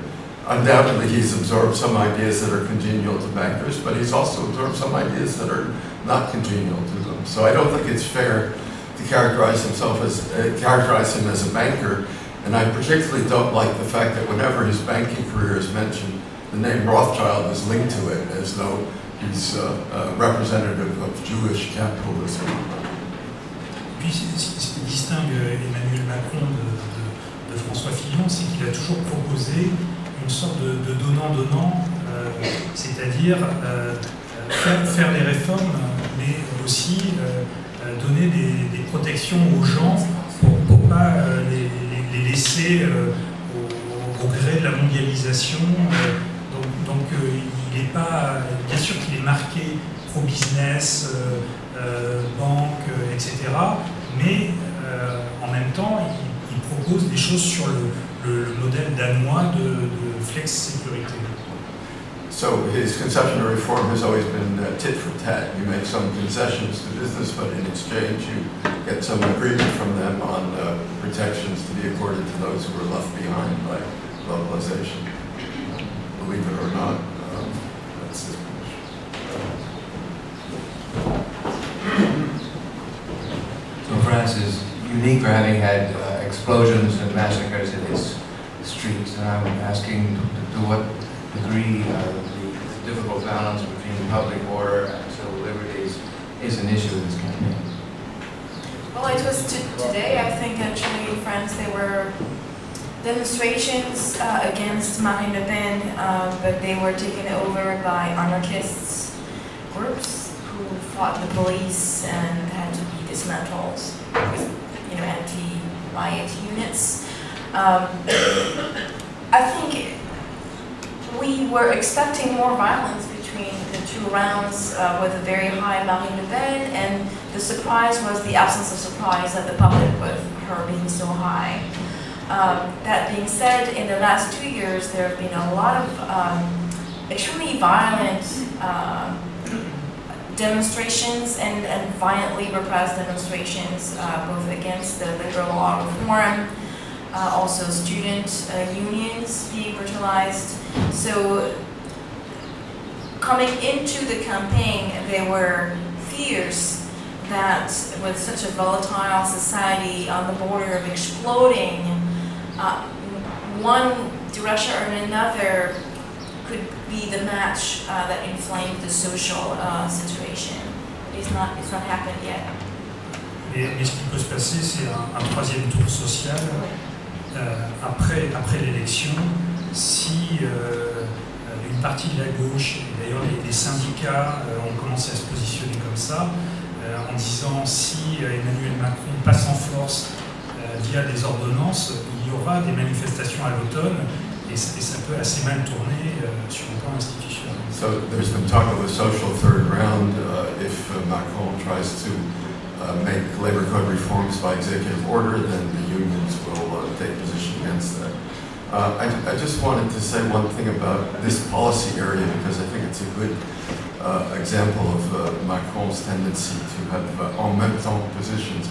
Speaker 5: Undoubtedly he's absorbed some ideas that are congenial to bankers, but he's also absorbed some ideas that are not congenial to them. So I don't think it's fair to characterize himself as uh, characterize him as a banker. And I particularly don't like the fact that whenever his banking career is mentioned, the name Rothschild is linked to it as though he's uh, a representative of Jewish capitalism.
Speaker 4: Puis distingue Emmanuel Macron de, de- de François Fillon, c'est qu'il a toujours proposé une sorte de donnant-donnant, euh, c'est-à-dire euh, euh, faire, faire des réformes, mais aussi donner des, protections aux gens pour ne pas les, laisser au, au gré de la mondialisation. donc il n'est pas, bien sûr qu'il est marqué pro-business, banque, etc. Mais en même temps, il, il propose des choses sur le, le- le modèle danois de, de flexisécurité.
Speaker 5: So his conception of reform has always been uh, tit for tat. You make some concessions to business, but in exchange you get some agreement from them on uh, protections to be accorded to those who are left behind by globalization. Believe it or not, um, that's his position.
Speaker 10: So France is unique for having had uh, explosions and massacres in its streets, and I'm asking to what degree uh, the difficult balance between public order and civil liberties is an issue in this campaign.
Speaker 3: Well, it was today, I think, actually, in France, there were demonstrations uh, against Marine Le Pen, uh, but they were taken over by anarchists groups who fought the police and had to be dismantled with, you know, anti-riot units. Um, I think we were expecting more violence between the two rounds uh, with a very high Marine Le Pen, and the surprise was the absence of surprise at the public with her being so high. Um, that being said, in the last two years, there have been a lot of um, extremely violent uh, demonstrations and, and violently repressed demonstrations, uh, both against the labor law reform, uh, also student uh, unions being brutalized. So coming into the campaign, there were fears that with such a volatile society on the border of exploding, uh, one direction or another could be the match uh, that inflamed the social uh, situation. It's not, it's not happened yet.
Speaker 4: Mais ce qui peut se passer, c'est un, troisième tour social euh, après, après l'élection, si euh, une partie de la gauche, et d'ailleurs les, syndicats euh, ont commencé à se positionner comme ça, euh, en disant si euh, Emmanuel Macron passe en force euh, via des ordonnances, il y aura des manifestations à l'automne assez mal sur le plan institutionnel.
Speaker 5: So there's been talk of a social third round uh, if uh, Macron tries to uh, make labor code reforms by executive order, then the unions will uh, take position against that. Uh, I, I just wanted to say one thing about this policy area because I think it's a good uh, example of uh, Macron's tendency to have en même temps positions.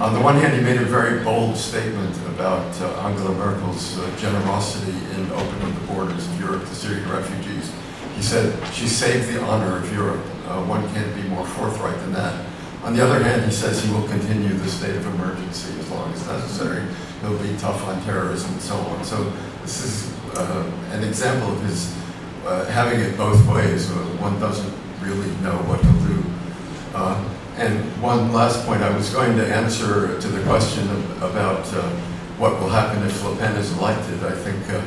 Speaker 5: On the one hand, he made a very bold statement about uh, Angela Merkel's uh, generosity in opening the borders of Europe to Syrian refugees. He said she saved the honor of Europe. Uh, one can't be more forthright than that. On the other hand, he says he will continue the state of emergency as long as necessary. He'll be tough on terrorism and so on. So this is uh, an example of his uh, having it both ways. Uh, one doesn't really know what he'll do. And one last point, I was going to answer to the question about uh, what will happen if Le Pen is elected. I think uh,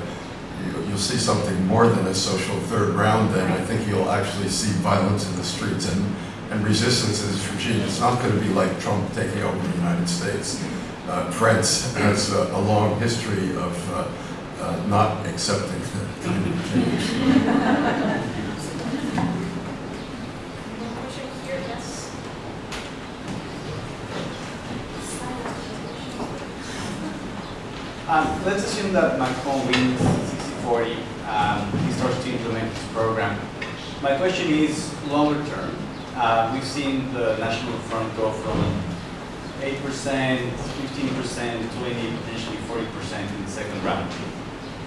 Speaker 5: you, you'll see something more than a social third round then. I think you'll actually see violence in the streets and, and resistance to this regime. It's not going to be like Trump taking over the United States. Uh, France has uh, a long history of uh, uh, not accepting that [LAUGHS] kind of change.
Speaker 2: Question here, yes?
Speaker 11: Um, let's assume that Macron wins 60-40. Um, he starts to implement his program. My question is longer term. Uh, we've seen the National Front go from 8%, 15%, 20, potentially 40% in the second round.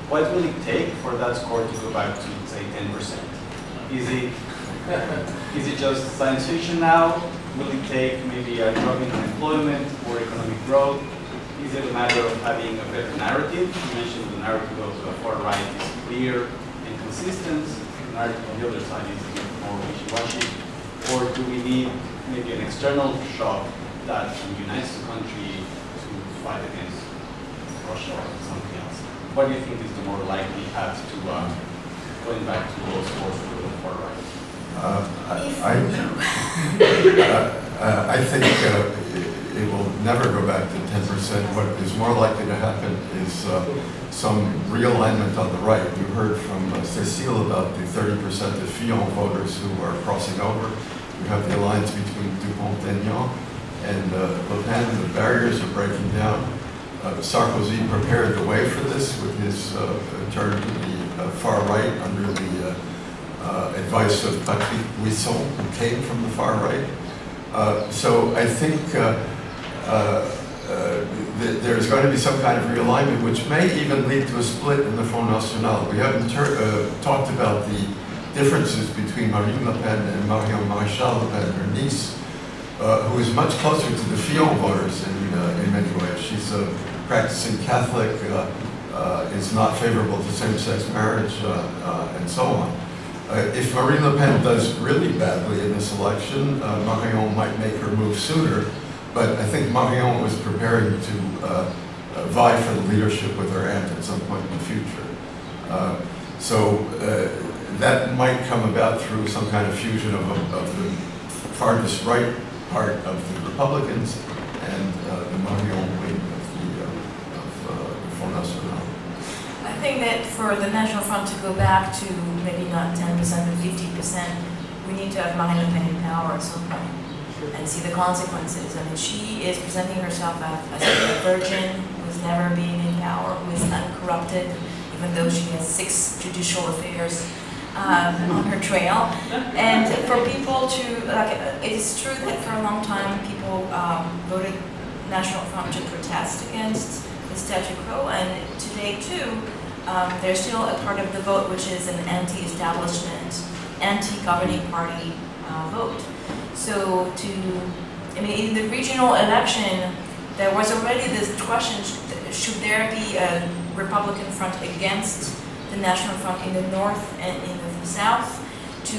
Speaker 11: what will it take for that score to go back to, say, 10%? Is it, is it just science fiction now? Will it take maybe a drop in unemployment or economic growth? Is it a matter of having a better narrative? You mentioned the narrative of the far right is clear and consistent. The narrative on the other side is more wishy-washy. Or do we need maybe an external shock that unites the country to fight against Russia or something else? What do you think is the more likely path to uh, going back to low scores for the far right?
Speaker 5: Uh, I, I- [LAUGHS] uh, I think uh, it will never go back to 10%. What is more likely to happen is uh, some realignment on the right. You heard from uh, Cécile about the 30% of Fillon voters who are crossing over. You have the alliance between Dupont-Aignan and uh, Le Pen. The barriers are breaking down. Uh, Sarkozy prepared the way for this with his uh, turn to the uh, far right under the uh, advice of Patrick Buisson, who came from the far right. Uh, so I think uh, th- there's going to be some kind of realignment, which may even lead to a split in the Front National. We haven't uh, talked about the differences between Marine Le Pen and Marion Maréchal Le Pen, her niece, uh, who is much closer to the Fillon voters in, uh, in many ways. She's a practicing Catholic, uh, uh, is not favorable to same-sex marriage, uh, uh, and so on. Uh, if Marine Le Pen does really badly in this election, uh, Marion might make her move sooner, but I think Marion was preparing to uh, uh, vie for the leadership with her aunt at some point in the future. Uh, so uh, that might come about through some kind of fusion of, of the farthest right part of the Republicans and uh, the Marion wing of the, uh, of, Front National.
Speaker 3: I think that for the National Front to go back to maybe not 10% but 50%, we need to have Marine Le Pen in power at some point and see the consequences. I mean, she is presenting herself as, a virgin who's never been in power, who is uncorrupted, even though she has six judicial affairs um, on her trail. And for people to, like, it is true that for a long time people um, voted National Front to protest against the statu quo, and today too, um, there's still a part of the vote which is an anti-establishment, anti-governing party uh, vote. So to, I mean, in the regional election, there was already this question, should there be a Republican front against the National Front in the north and in the south to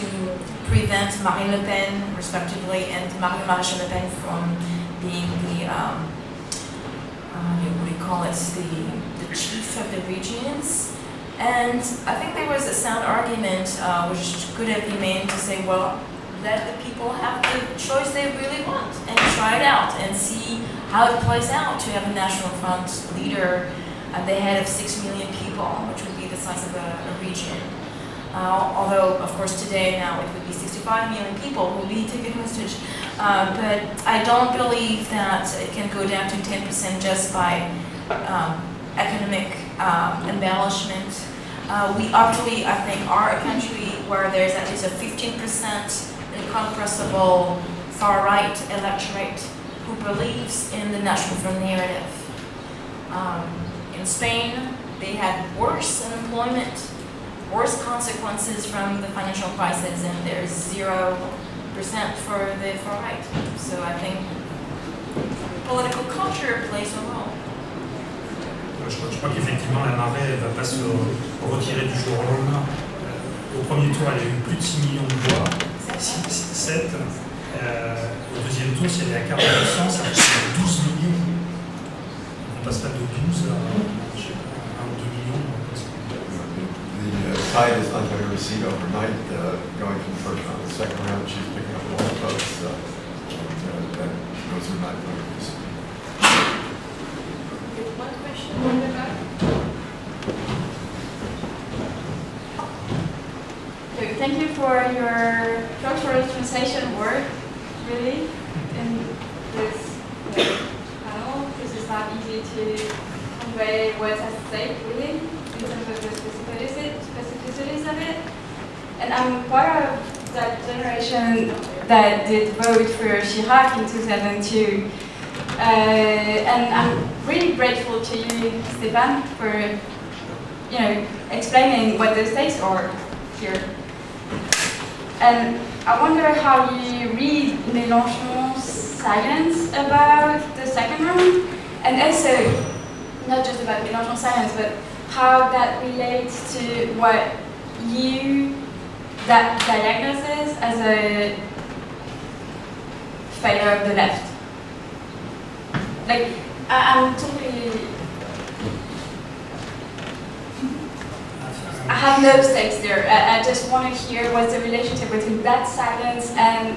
Speaker 3: prevent Marine Le Pen, respectively, and Marie Maréchal Le Pen from being the, um, uh, what do you call it, the, the chief of the regions. And I think there was a sound argument uh, which could have been made to say, well, let the people have the choice they really want and try it out and see how it plays out to have a National Front leader at the head of six million people, which would be the size of a, a region. Uh, although, of course, today now it would be 65 million people who will be taken hostage. Uh, but I don't believe that it can go down to 10% just by um, economic um, embellishment. Uh, we actually, I think, are a country where there's at least a 15% incompressible far-right electorate who believes in the National narrative. Um, in Spain, they had worse unemployment, worse consequences from the financial crisis, and there's zero percent for the far right. So I think political culture plays a role.
Speaker 4: Je crois, je crois qu'effectivement, la marée ne va pas se retirer du jour au lendemain. Euh, au premier tour, elle a eu plus de 6 millions de voix, 6, 7. Euh, au deuxième tour, si elle est à 40%, ça fait 12 millions. On passe pas de 12 à, je sais pas, 1 ou 2 millions.
Speaker 5: The uh, tide is not going to recede overnight, uh, going from the first round to the second round. She's picking up a lot of votes, uh, and uh, that, those are not going to recede.
Speaker 2: One question on the back.
Speaker 12: Thank you for your cultural translation work, really, in this uh, panel. This is not easy to convey what's at stake, really, in terms of the specificities of it. And I'm part of that generation that did vote for Chirac in 2002. Uh, and I'm really grateful to you, Stéphane, for you know, explaining what the stakes are here. And I wonder how you read Mélenchon's silence about the second round, and also not just about Mélenchon's silence, but how that relates to what you that diagnosis as a failure of the left. Like I'm totally I have no stakes there. I, I just want to hear what's the relationship between that silence and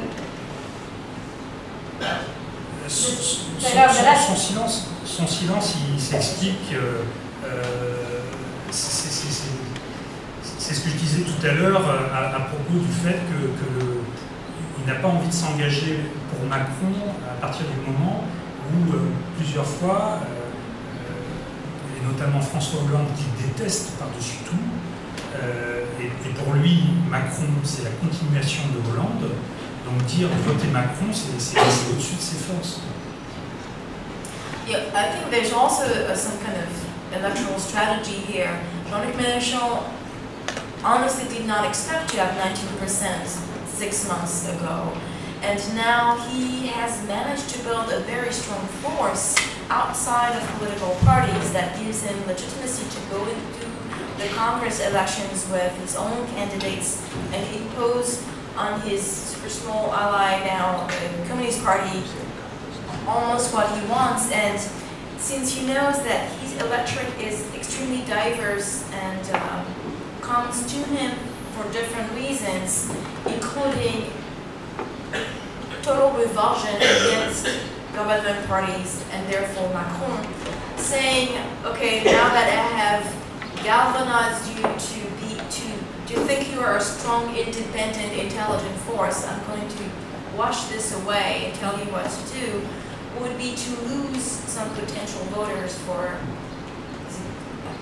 Speaker 4: Son, son- son- son silence, son silence, il s'explique. euh, euh, c'est- ce que je disais tout à l'heure euh, à, à propos du fait que, que le- il n'a pas envie de s'engager pour Macron à partir du moment où euh, plusieurs fois, euh, euh, et notamment François Hollande qui déteste par-dessus tout, euh, et, et pour lui, Macron, c'est la continuation de Hollande. Donc dire voter Macron, c'est au-dessus de ses forces.
Speaker 3: Yeah, I think there's also uh, some kind of electoral strategy here. Jean-Luc Mélenchon honestly did not expect to have 19% six months ago. And now he has managed to build a very strong force outside of political parties that gives him legitimacy to go into the Congress elections with his own candidates and impose on his super small ally now, the Communist Party, almost what he wants. And since he knows that his electorate is extremely diverse and um, comes to him for different reasons, including total revulsion against government parties and therefore Macron, saying, okay, now that I have galvanized you to be to to think you are a strong, independent, intelligent force, I'm going to wash this away and tell you what to do, would be to lose some potential voters for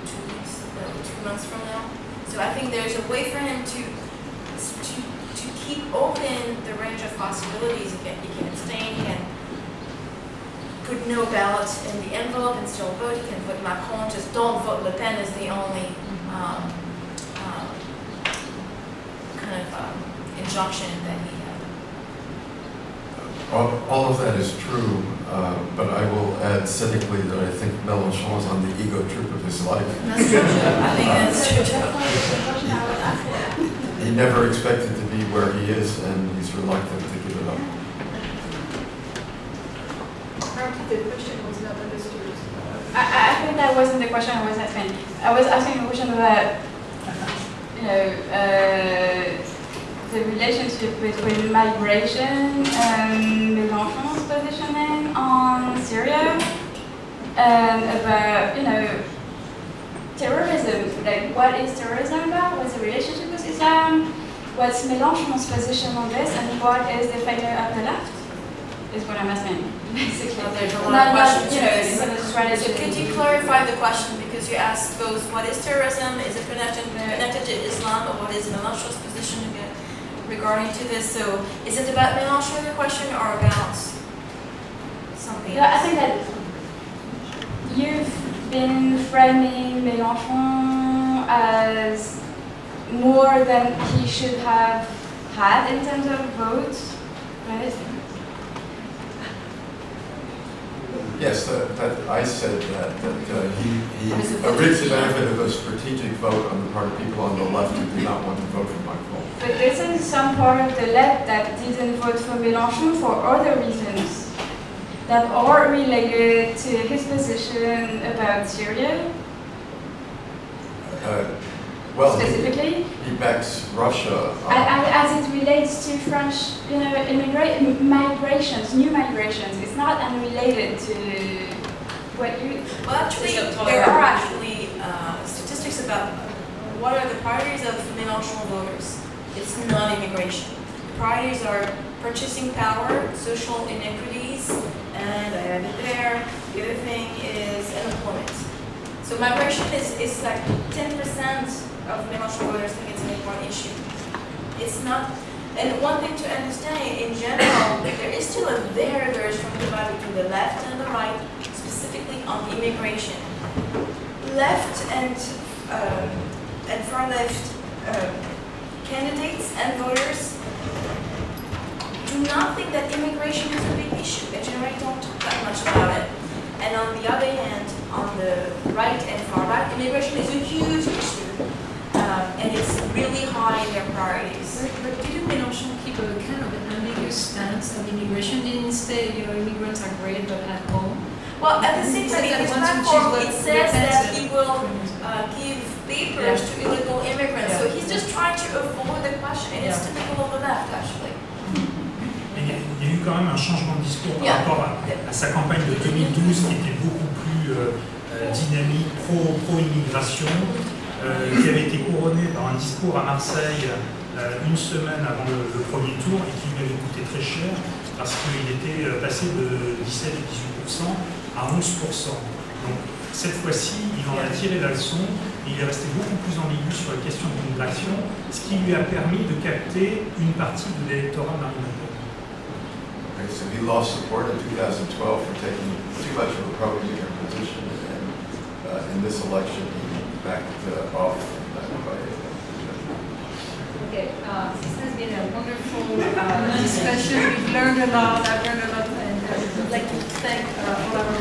Speaker 3: two weeks, two months from now. So I think there's a way for him to to to keep open the range of possibilities. He can, he can abstain, he can put no ballot in the envelope and still vote. He can vote Macron. Just don't vote Le Pen is the only um, um, kind of um, injunction that he had.
Speaker 5: All, all of that is true, uh, but I will add cynically that I think Mélenchon is on the ego trip of his life.
Speaker 3: That's true. I think that's true.
Speaker 6: That's one of the questions I was asking.
Speaker 5: He never expected to be where he is, and he's reluctant to give it up.
Speaker 12: The question was not understood. I, I think that wasn't the question I was asking. I was asking a question about, you know, uh, the relationship between migration and Mélenchon's positioning on Syria, and about, you know, terrorism. Like, what is terrorism about? What's the relationship with Islam? What's Mélenchon's position on this, and what is the failure of the left? Is what I'm asking, basically.
Speaker 3: Well, there's a lot of questions
Speaker 12: you know, it's a strategy.
Speaker 3: So could you clarify the question, because you asked both, what is terrorism, is it connected, connected to Islam, or what is Mélenchon's position again regarding to this? So is it about Mélenchon, your question, or about something
Speaker 12: Yeah, I think that you've been framing Mélenchon as more than he should have had in terms of votes, right?
Speaker 5: Yes, that, that, I said that, that uh, he, he reaped the benefit of a strategic vote on the part of people on the left who do not want to vote for Macron.
Speaker 12: But this is some part of the left that didn't vote for Mélenchon for other reasons that are related to his position about Syria
Speaker 5: Uh, Well,
Speaker 12: specifically.
Speaker 5: he backs Russia.
Speaker 12: And, and as it relates to French, you know, immigra- migrations, new migrations, it's not unrelated to what you.
Speaker 3: Well, actually,
Speaker 12: Is it
Speaker 3: there are actually uh, statistics about what are the priorities of Mélenchon voters. It's not immigration. The priorities are purchasing power, social inequities, and I have it there. The other thing is unemployment. So migration is, is like 10% of Mélenchon voters think it's an important issue. It's not, and one thing to understand, in general, [COUGHS] there is still a very, very strong divide between the left and the right, specifically on immigration. Left and um, and far left um, candidates and voters do not think that immigration is a big issue. They generally don't talk that much about it. And on the other hand, on the right and far right, immigration is a huge issue. Um, and it's really high in their priorities.
Speaker 2: But, but didn't Mélenchon keep a kind of an ambiguous stance on immigration? Didn't he say, you know, immigrants are great, but at home?
Speaker 3: Well, at the same time, in
Speaker 2: That
Speaker 3: his
Speaker 2: once you
Speaker 3: platform, it
Speaker 2: what
Speaker 3: says that he will uh, give papers to illegal immigrants. So he's just trying to avoid the question, and it's
Speaker 2: Yeah.
Speaker 3: typical of the left, actually.
Speaker 4: Il y, a, il y a eu quand même un changement de discours par rapport à, à sa campagne de 2012 qui était beaucoup plus euh, euh, dynamique, pro- pro-immigration, euh, qui avait été couronné par un discours à Marseille euh, une semaine avant le, premier tour et qui lui avait coûté très cher parce qu'il était euh, passé de 17 ou 18% à 11%. Donc cette fois-ci, il en a tiré la leçon et il est resté beaucoup plus ambigu sur la question de l'immigration, ce qui lui a permis de capter une partie de l'électorat Marine
Speaker 5: so lost support in 2012 for taking too much of a pro-immigrant position, and uh, in this he backed uh, off from that by
Speaker 2: Okay, uh, this has been a wonderful uh, discussion. We've learned a lot. I've learned a lot, and uh, I'd like to thank uh, all our